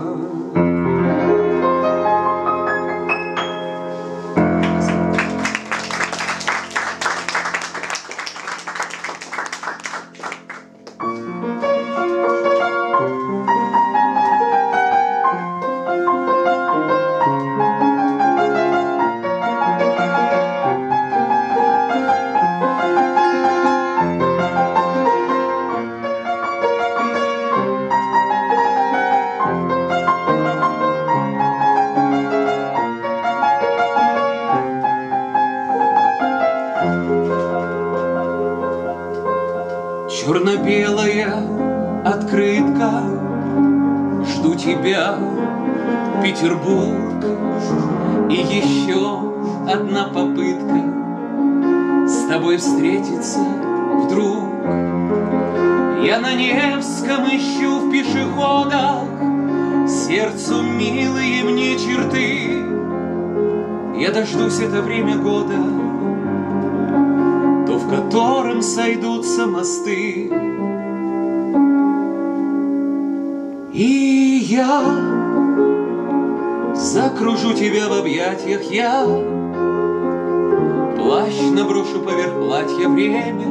я, Плащ наброшу поверх платья время,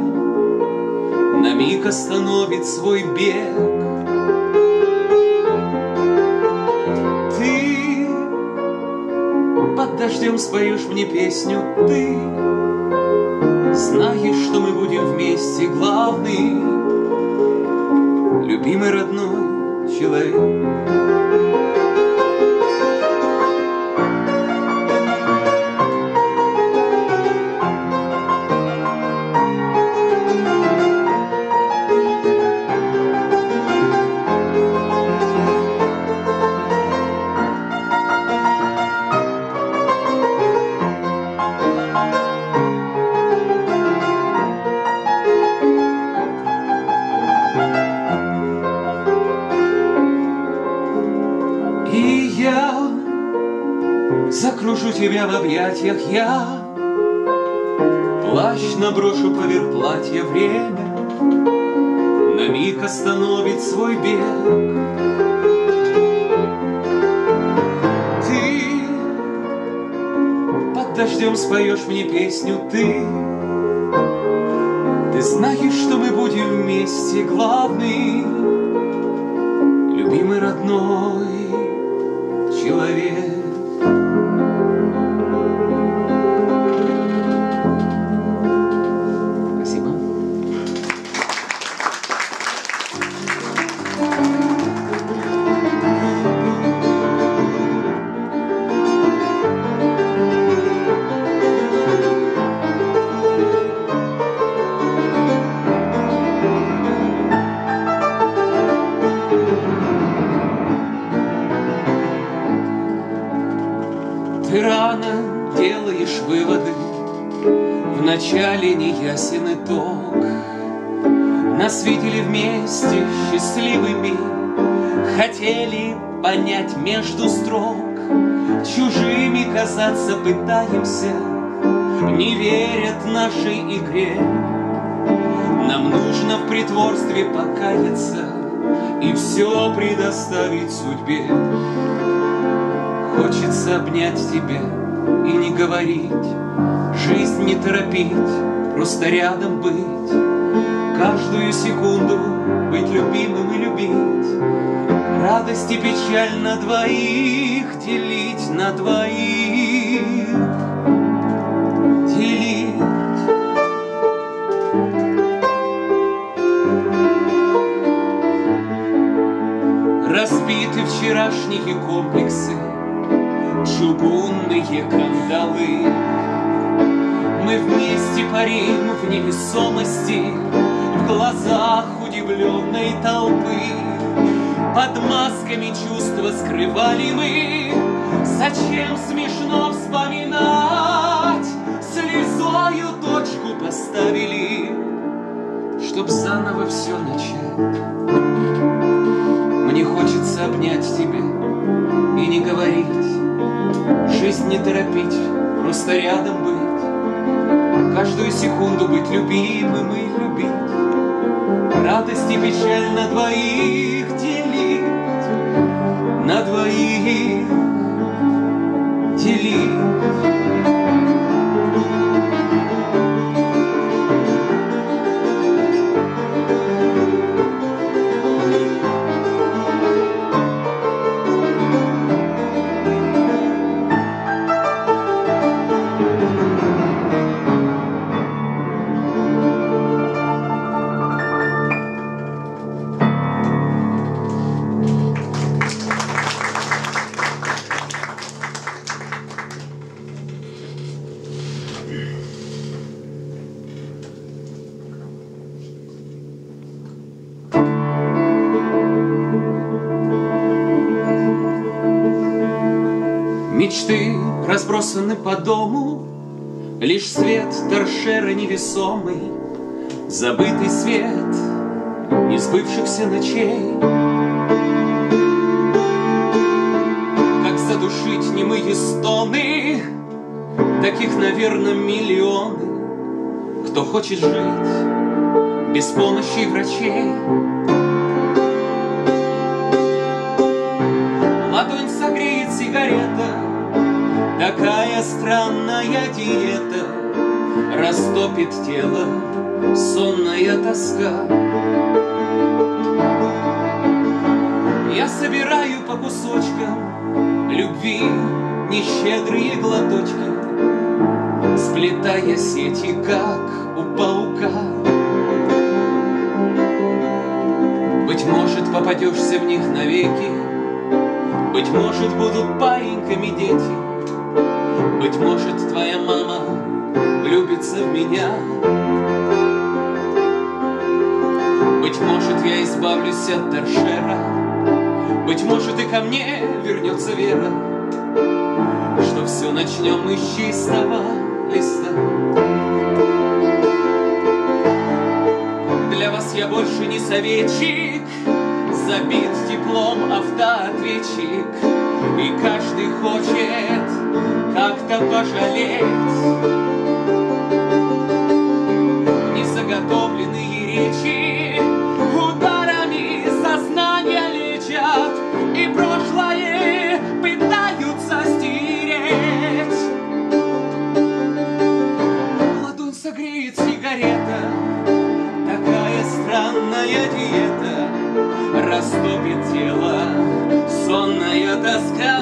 На миг остановит свой бег. Ты под дождем споешь мне песню, ты знаешь, что мы будем вместе главный, Любимый родной человек. Дождем споешь мне песню, Ты пытаемся Не верят нашей игре. Нам нужно в притворстве покаяться И все предоставить судьбе. Хочется обнять тебя и не говорить Жизнь не торопить, просто рядом быть. Каждую секунду быть любимым и любить. Радость и печаль на двоих на двоих Делить Разбиты вчерашние комплексы Чугунные кандалы. Мы вместе парим в невесомости В глазах удивленной толпы. Под масками чувства скрывали мы Зачем смешно вспоминать? Слезою точку поставили Чтоб заново все начать. Мне хочется обнять тебя и не говорить. Жизнь не торопить, просто рядом быть. Каждую секунду быть любимым и любить. Радость и печаль на двоих делить На двоих делить разбросаны по дому, Лишь свет торшера невесомый, Забытый свет несбывшихся ночей. Как задушить немые стоны, Таких, наверное, миллионы, Кто хочет жить без помощи врачей. Диета Растопит тело сонная тоска. Я собираю по кусочкам Любви нещедрые глоточки, Сплетая сети, как у паука. Быть может, попадешься в них навеки, Быть может, будут паиньками дети, Быть может, твоя мама влюбится в меня. Быть может, я избавлюсь от торшера, Быть может, и ко мне вернется вера, Что все начнем мы с чистого листа. Для вас я больше не советчик, Забит теплом автоответчик, И каждый хочет как-то пожалеть. Незаготовленные речи сонная тоска.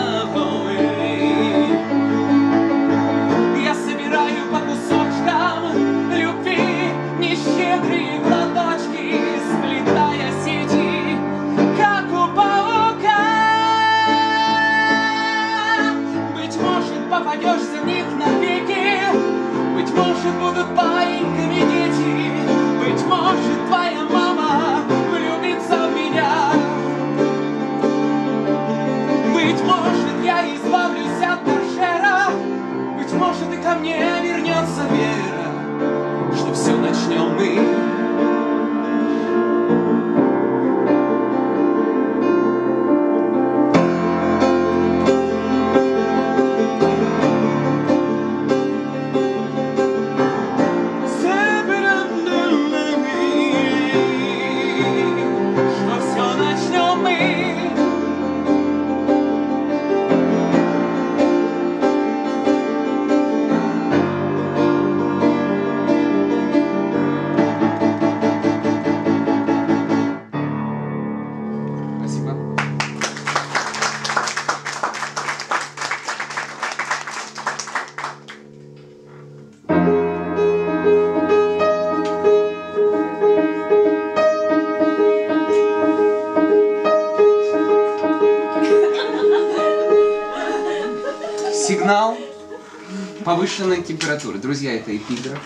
Повышенной температуры. Друзья, это эпиграф.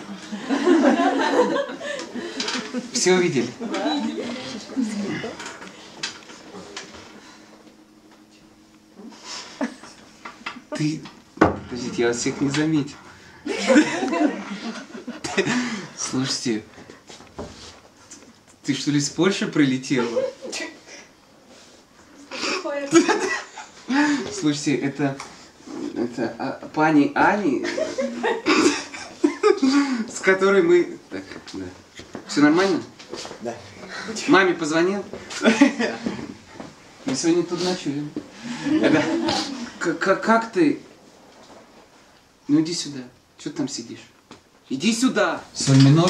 Все увидели? Ты... Подождите, я вас всех не заметил. Слушайте, ты что ли с Польши прилетела? Слушайте, это... Это а, пани Ани, которой мы... Так, да. Все нормально? Да. Маме позвонил? Мы сегодня тут ночуем. Как ты? Ну иди сюда. Что ты там сидишь? Иди сюда! Соль минор.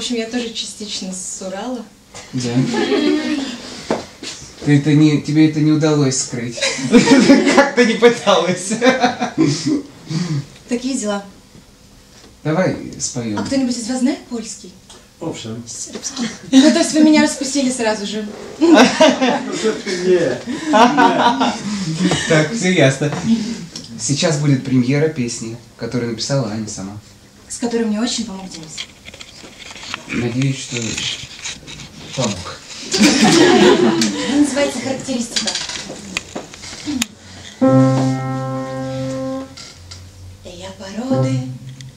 Общем, я тоже частично с Урала. Да. Ты это не, тебе это не удалось скрыть. Как ты не пыталась. Такие дела. Давай А споем. кто-нибудь из вас знает польский? Owszem. Сербский. Ну, то есть вы меня распустили сразу же. Nie. Так, все ясно. Сейчас будет премьера песни, которую написала Аня сама. с которой мне очень помог Денис. Надеюсь, что помог. Называется «Характеристика». Я породы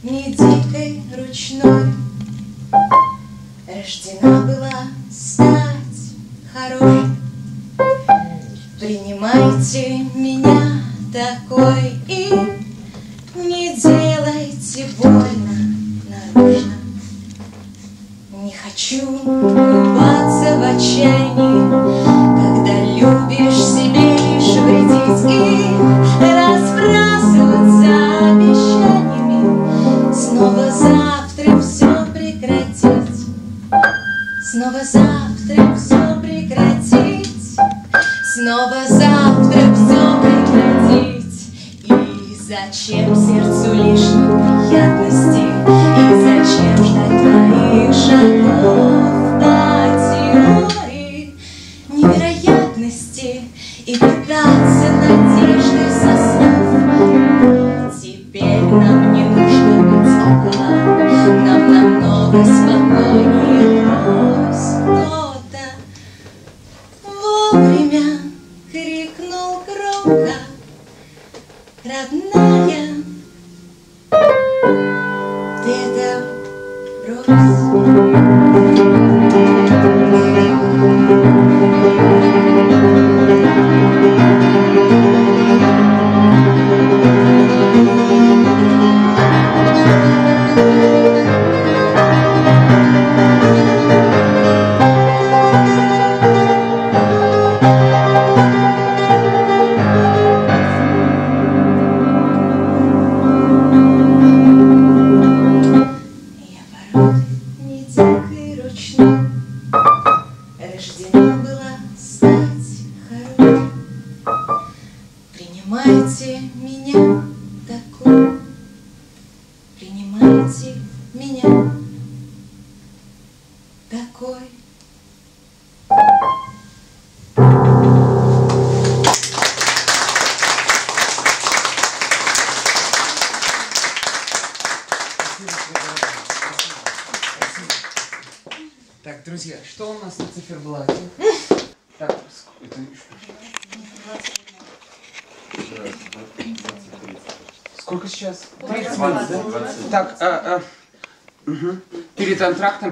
не дикой ручной Рождена была стать хорошей Принимайте меня такой и не делайте больно хочу купаться в отчаянии Когда любишь себе лишь вредить И разбрасываться обещаниями. Снова завтра все прекратить. Снова завтра все прекратить. Снова завтра все прекратить. И зачем сердцу лишних Oh.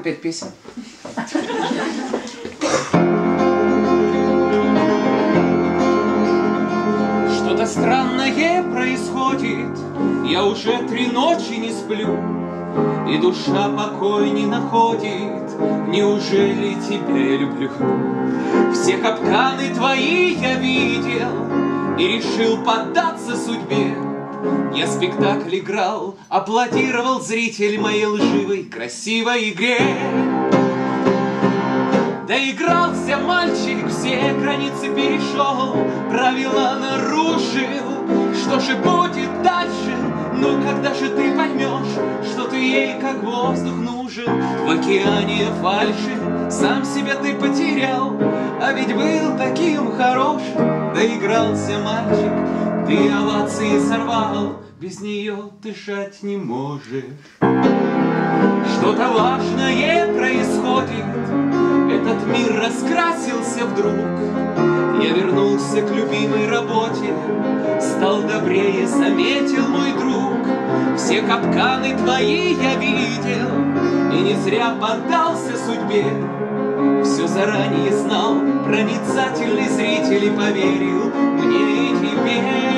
Пять песен. Что-то странное происходит, я уже три ночи не сплю, И душа покой не находит, неужели тебя люблю? Все капканы твои я видел и решил поддаться судьбе. Я спектакль играл, аплодировал зритель моей лживой, красивой игре. Доигрался мальчик, все границы перешел, правила нарушил. Что же будет дальше? Ну когда же ты поймешь, что ты ей как воздух нужен? В океане фальши сам себя ты потерял, а ведь был таким хорошим. Доигрался мальчик, ты овации сорвал, без нее дышать не можешь. Что-то важное происходит, этот мир раскрасился вдруг. Я вернулся к любимой работе, стал добрее, заметил мой друг. Все капканы твои я видел, и не зря поддался судьбе. Все заранее знал, проницательный зритель и поверил мне и тебе.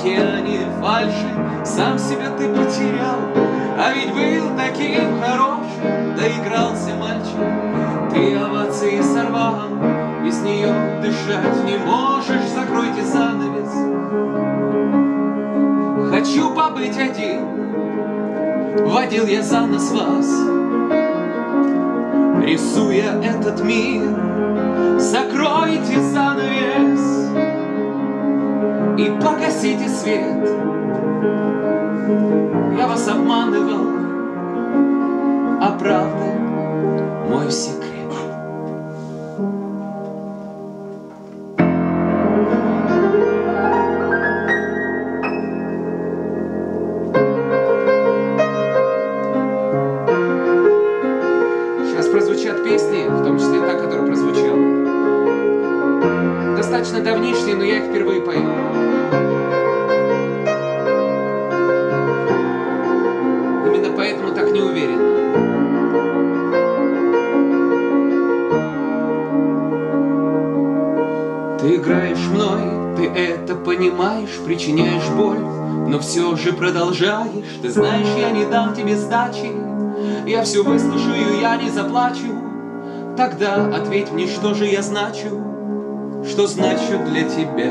Океане фальши сам себя ты потерял, а ведь был таким хорошим. Доигрался мальчик, ты овации сорвал, без нее дышать не можешь, закройте занавес. Хочу побыть один, водил я за нос вас, рисуя этот мир. Закройте занавес и погасите свет, Я вас обманывал, а правда причиняешь боль, но все же продолжаешь. Ты знаешь, я не дам тебе сдачи, я все выслушаю, я не заплачу. Тогда ответь мне, что же я значу, что значу для тебя.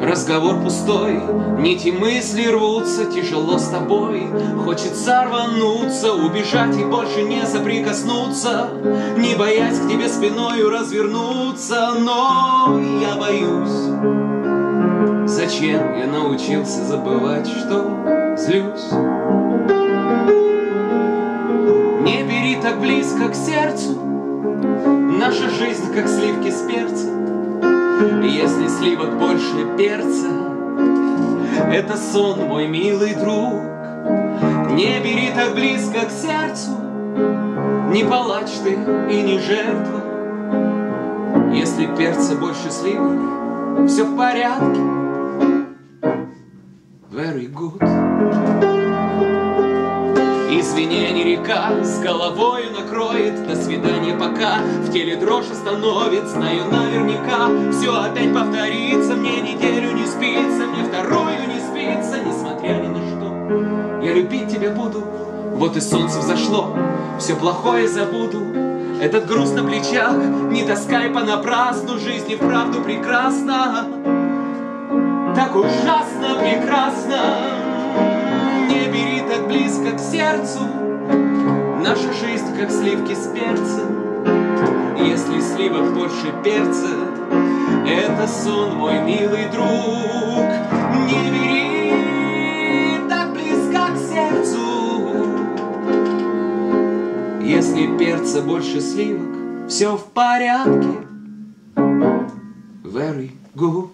Разговор пустой, нити мысли рвутся, тяжело с тобой. Хочется рвануться, убежать и больше не соприкоснуться, Не боясь к тебе спиною развернуться, но я боюсь. Зачем я научился забывать, что злюсь? Не бери так близко к сердцу, Наша жизнь как сливки с перцем. Если сливок больше перца, это сон, мой милый друг. Не бери так близко к сердцу, не палач ты и не жертва. Если перца больше сливок, все в порядке. Very good. Извинение река с головою накроет До свидания пока. В теле дрожь остановит Знаю наверняка. Все опять повторится Мне неделю не спится Мне вторую не спится Несмотря ни на что. Я любить тебя буду Вот и солнце взошло. Все плохое забуду Этот груз на плечах. Не таскай понапрасну Жизнь и вправду прекрасна Так ужасно прекрасна не бери так близко к сердцу. Наша жизнь, как сливки с перцем. Если сливок больше перца Это сон, мой милый друг. Не бери так близко к сердцу. Если перца больше сливок Все в порядке. Very good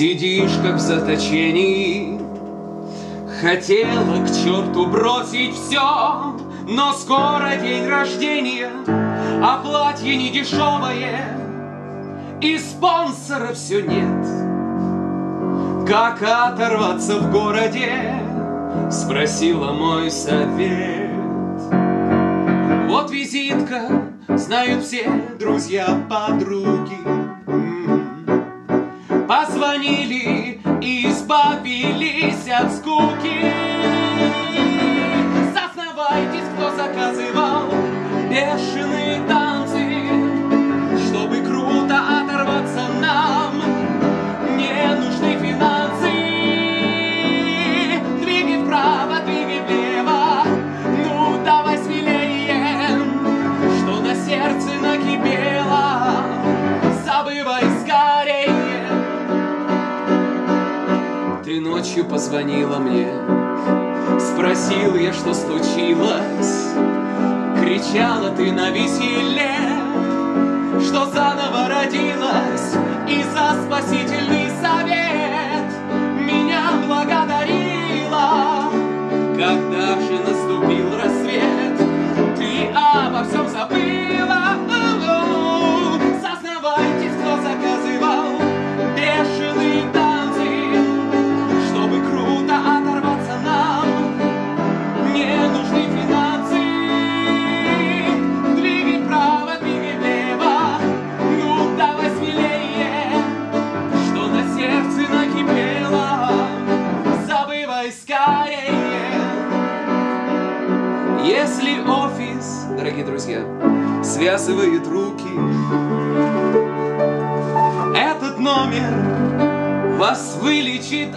Сидишь, как в заточении. Хотела к черту бросить все Но скоро день рождения А платье не дешевое И спонсора все нет. Как оторваться в городе? Спросила мой совет. Вот визитка, знают все друзья, подруги. М. Позвонили и избавились от скуки. Сознавайтесь, кто заказывал бешеные танцы, позвонила мне, спросил я, что случилось. Кричала ты на веселье, что заново родилась, и за спасительный совет меня благодарила. Когда же наступил рассвет, ты обо всем забыла.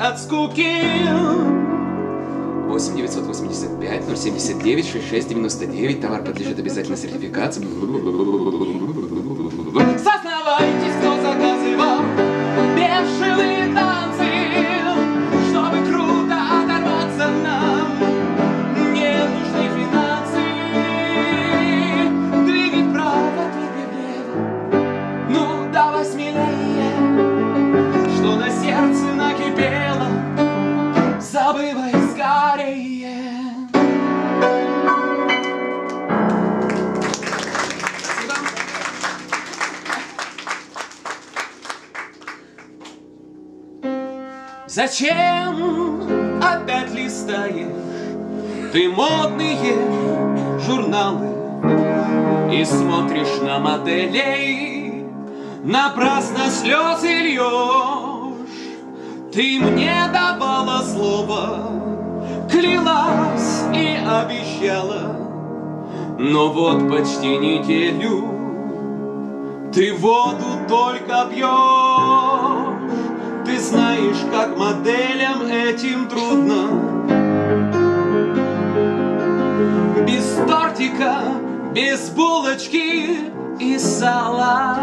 От скуки. 8 985 079 6699. Товар подлежит обязательной сертификации. Моделей, напрасно слезы льешь. Ты мне давала слово, клялась и обещала, но вот почти неделю ты воду только пьешь. Ты знаешь, как моделям этим трудно. Без тортика, без булочки и сала.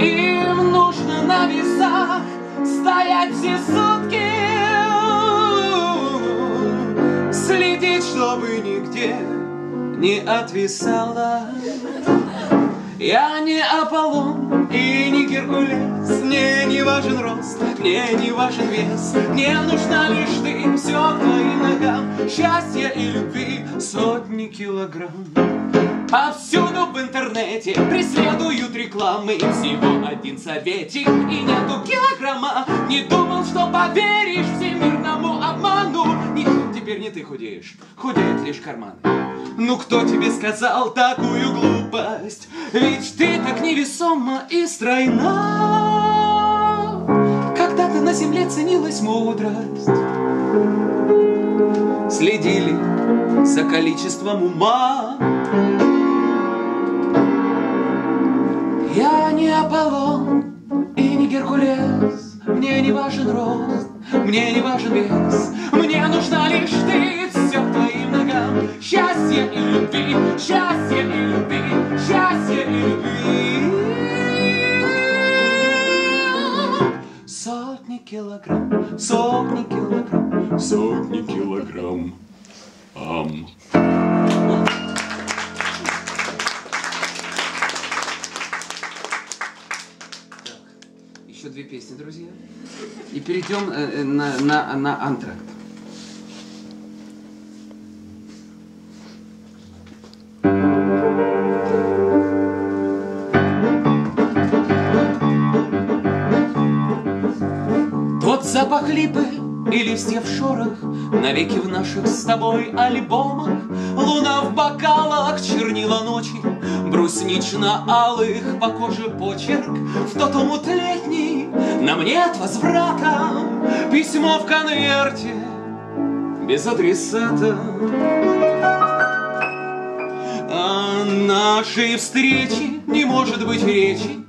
Им нужно на весах стоять все сутки, следить, чтобы нигде не отвисала. Я не Аполлон и не Геркулес, Мне не важен рост, мне не важен вес, Мне нужна лишь ты, все к твоим ногам, Счастья и любви сотни килограмм. Повсюду в интернете преследуют рекламы. Всего один советик и нету килограмма. Не думал, что поверишь всемирному обману. Ничего, теперь не ты худеешь, худеют лишь карманы. Ну кто тебе сказал такую глупость? Ведь ты так невесома и стройна. Когда-то на земле ценилась мудрость. Следили за количеством ума Аполлон и не Геркулес, Мне не важен рост, мне не важен вес, Мне нужна лишь ты, все к твоим ногам. Счастье и любви, счастье и любви, счастье и любви. Сотни килограмм, сотни килограмм, сотни килограмм. Ам. Еще песни, друзья. И перейдем э, э, на, на, на антракт. Тот запах липы и листьев шорох Навеки в наших с тобой альбомах Луна в бокалах, чернила ночи Бруснично-алых по коже почерк В тот омут летний нам нет возврата Письмо в конверте без адресата. О нашей встрече не может быть речи.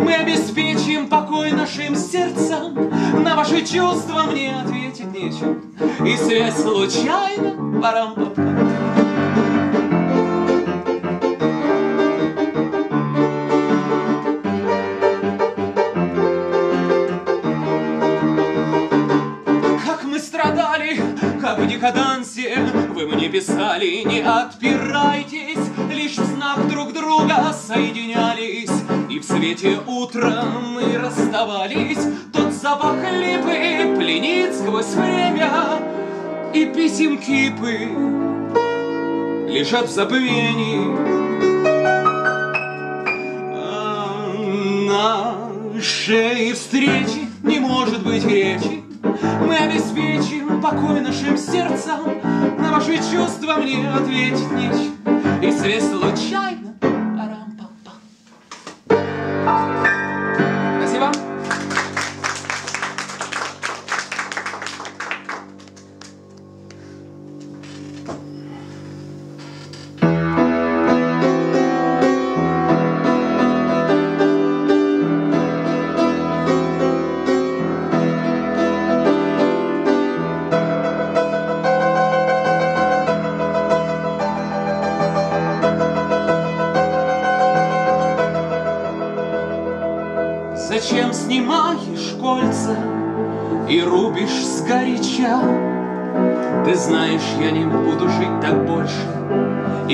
Мы обеспечим покой нашим сердцам. На ваши чувства мне ответить нечем. И связь случайно парам в декадансе Вы мне писали, не отпирайтесь. Лишь в знак друг друга соединялись. И в свете утра мы расставались. Тот запах липы пленит сквозь время. И писем кипы лежат в забвении. О нашей встрече не может быть речи Мы обеспечим покой нашим сердцам. На ваши чувства мне ответить нечем. И связь случайно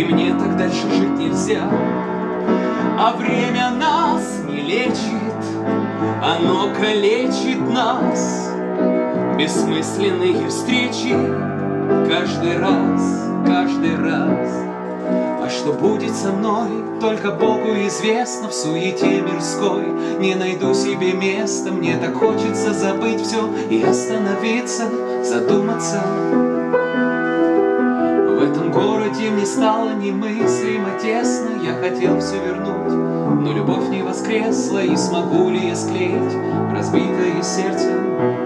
и мне тогда жить нельзя. А время нас не лечит, оно калечит нас. Бессмысленные встречи каждый раз, каждый раз. А что будет со мной, только Богу известно В суете мирской не найду себе места Мне так хочется забыть все и остановиться, задуматься городе мне стало немыслимо тесно, я хотел все вернуть, но любовь не воскресла, и смогу ли я склеить разбитое сердце?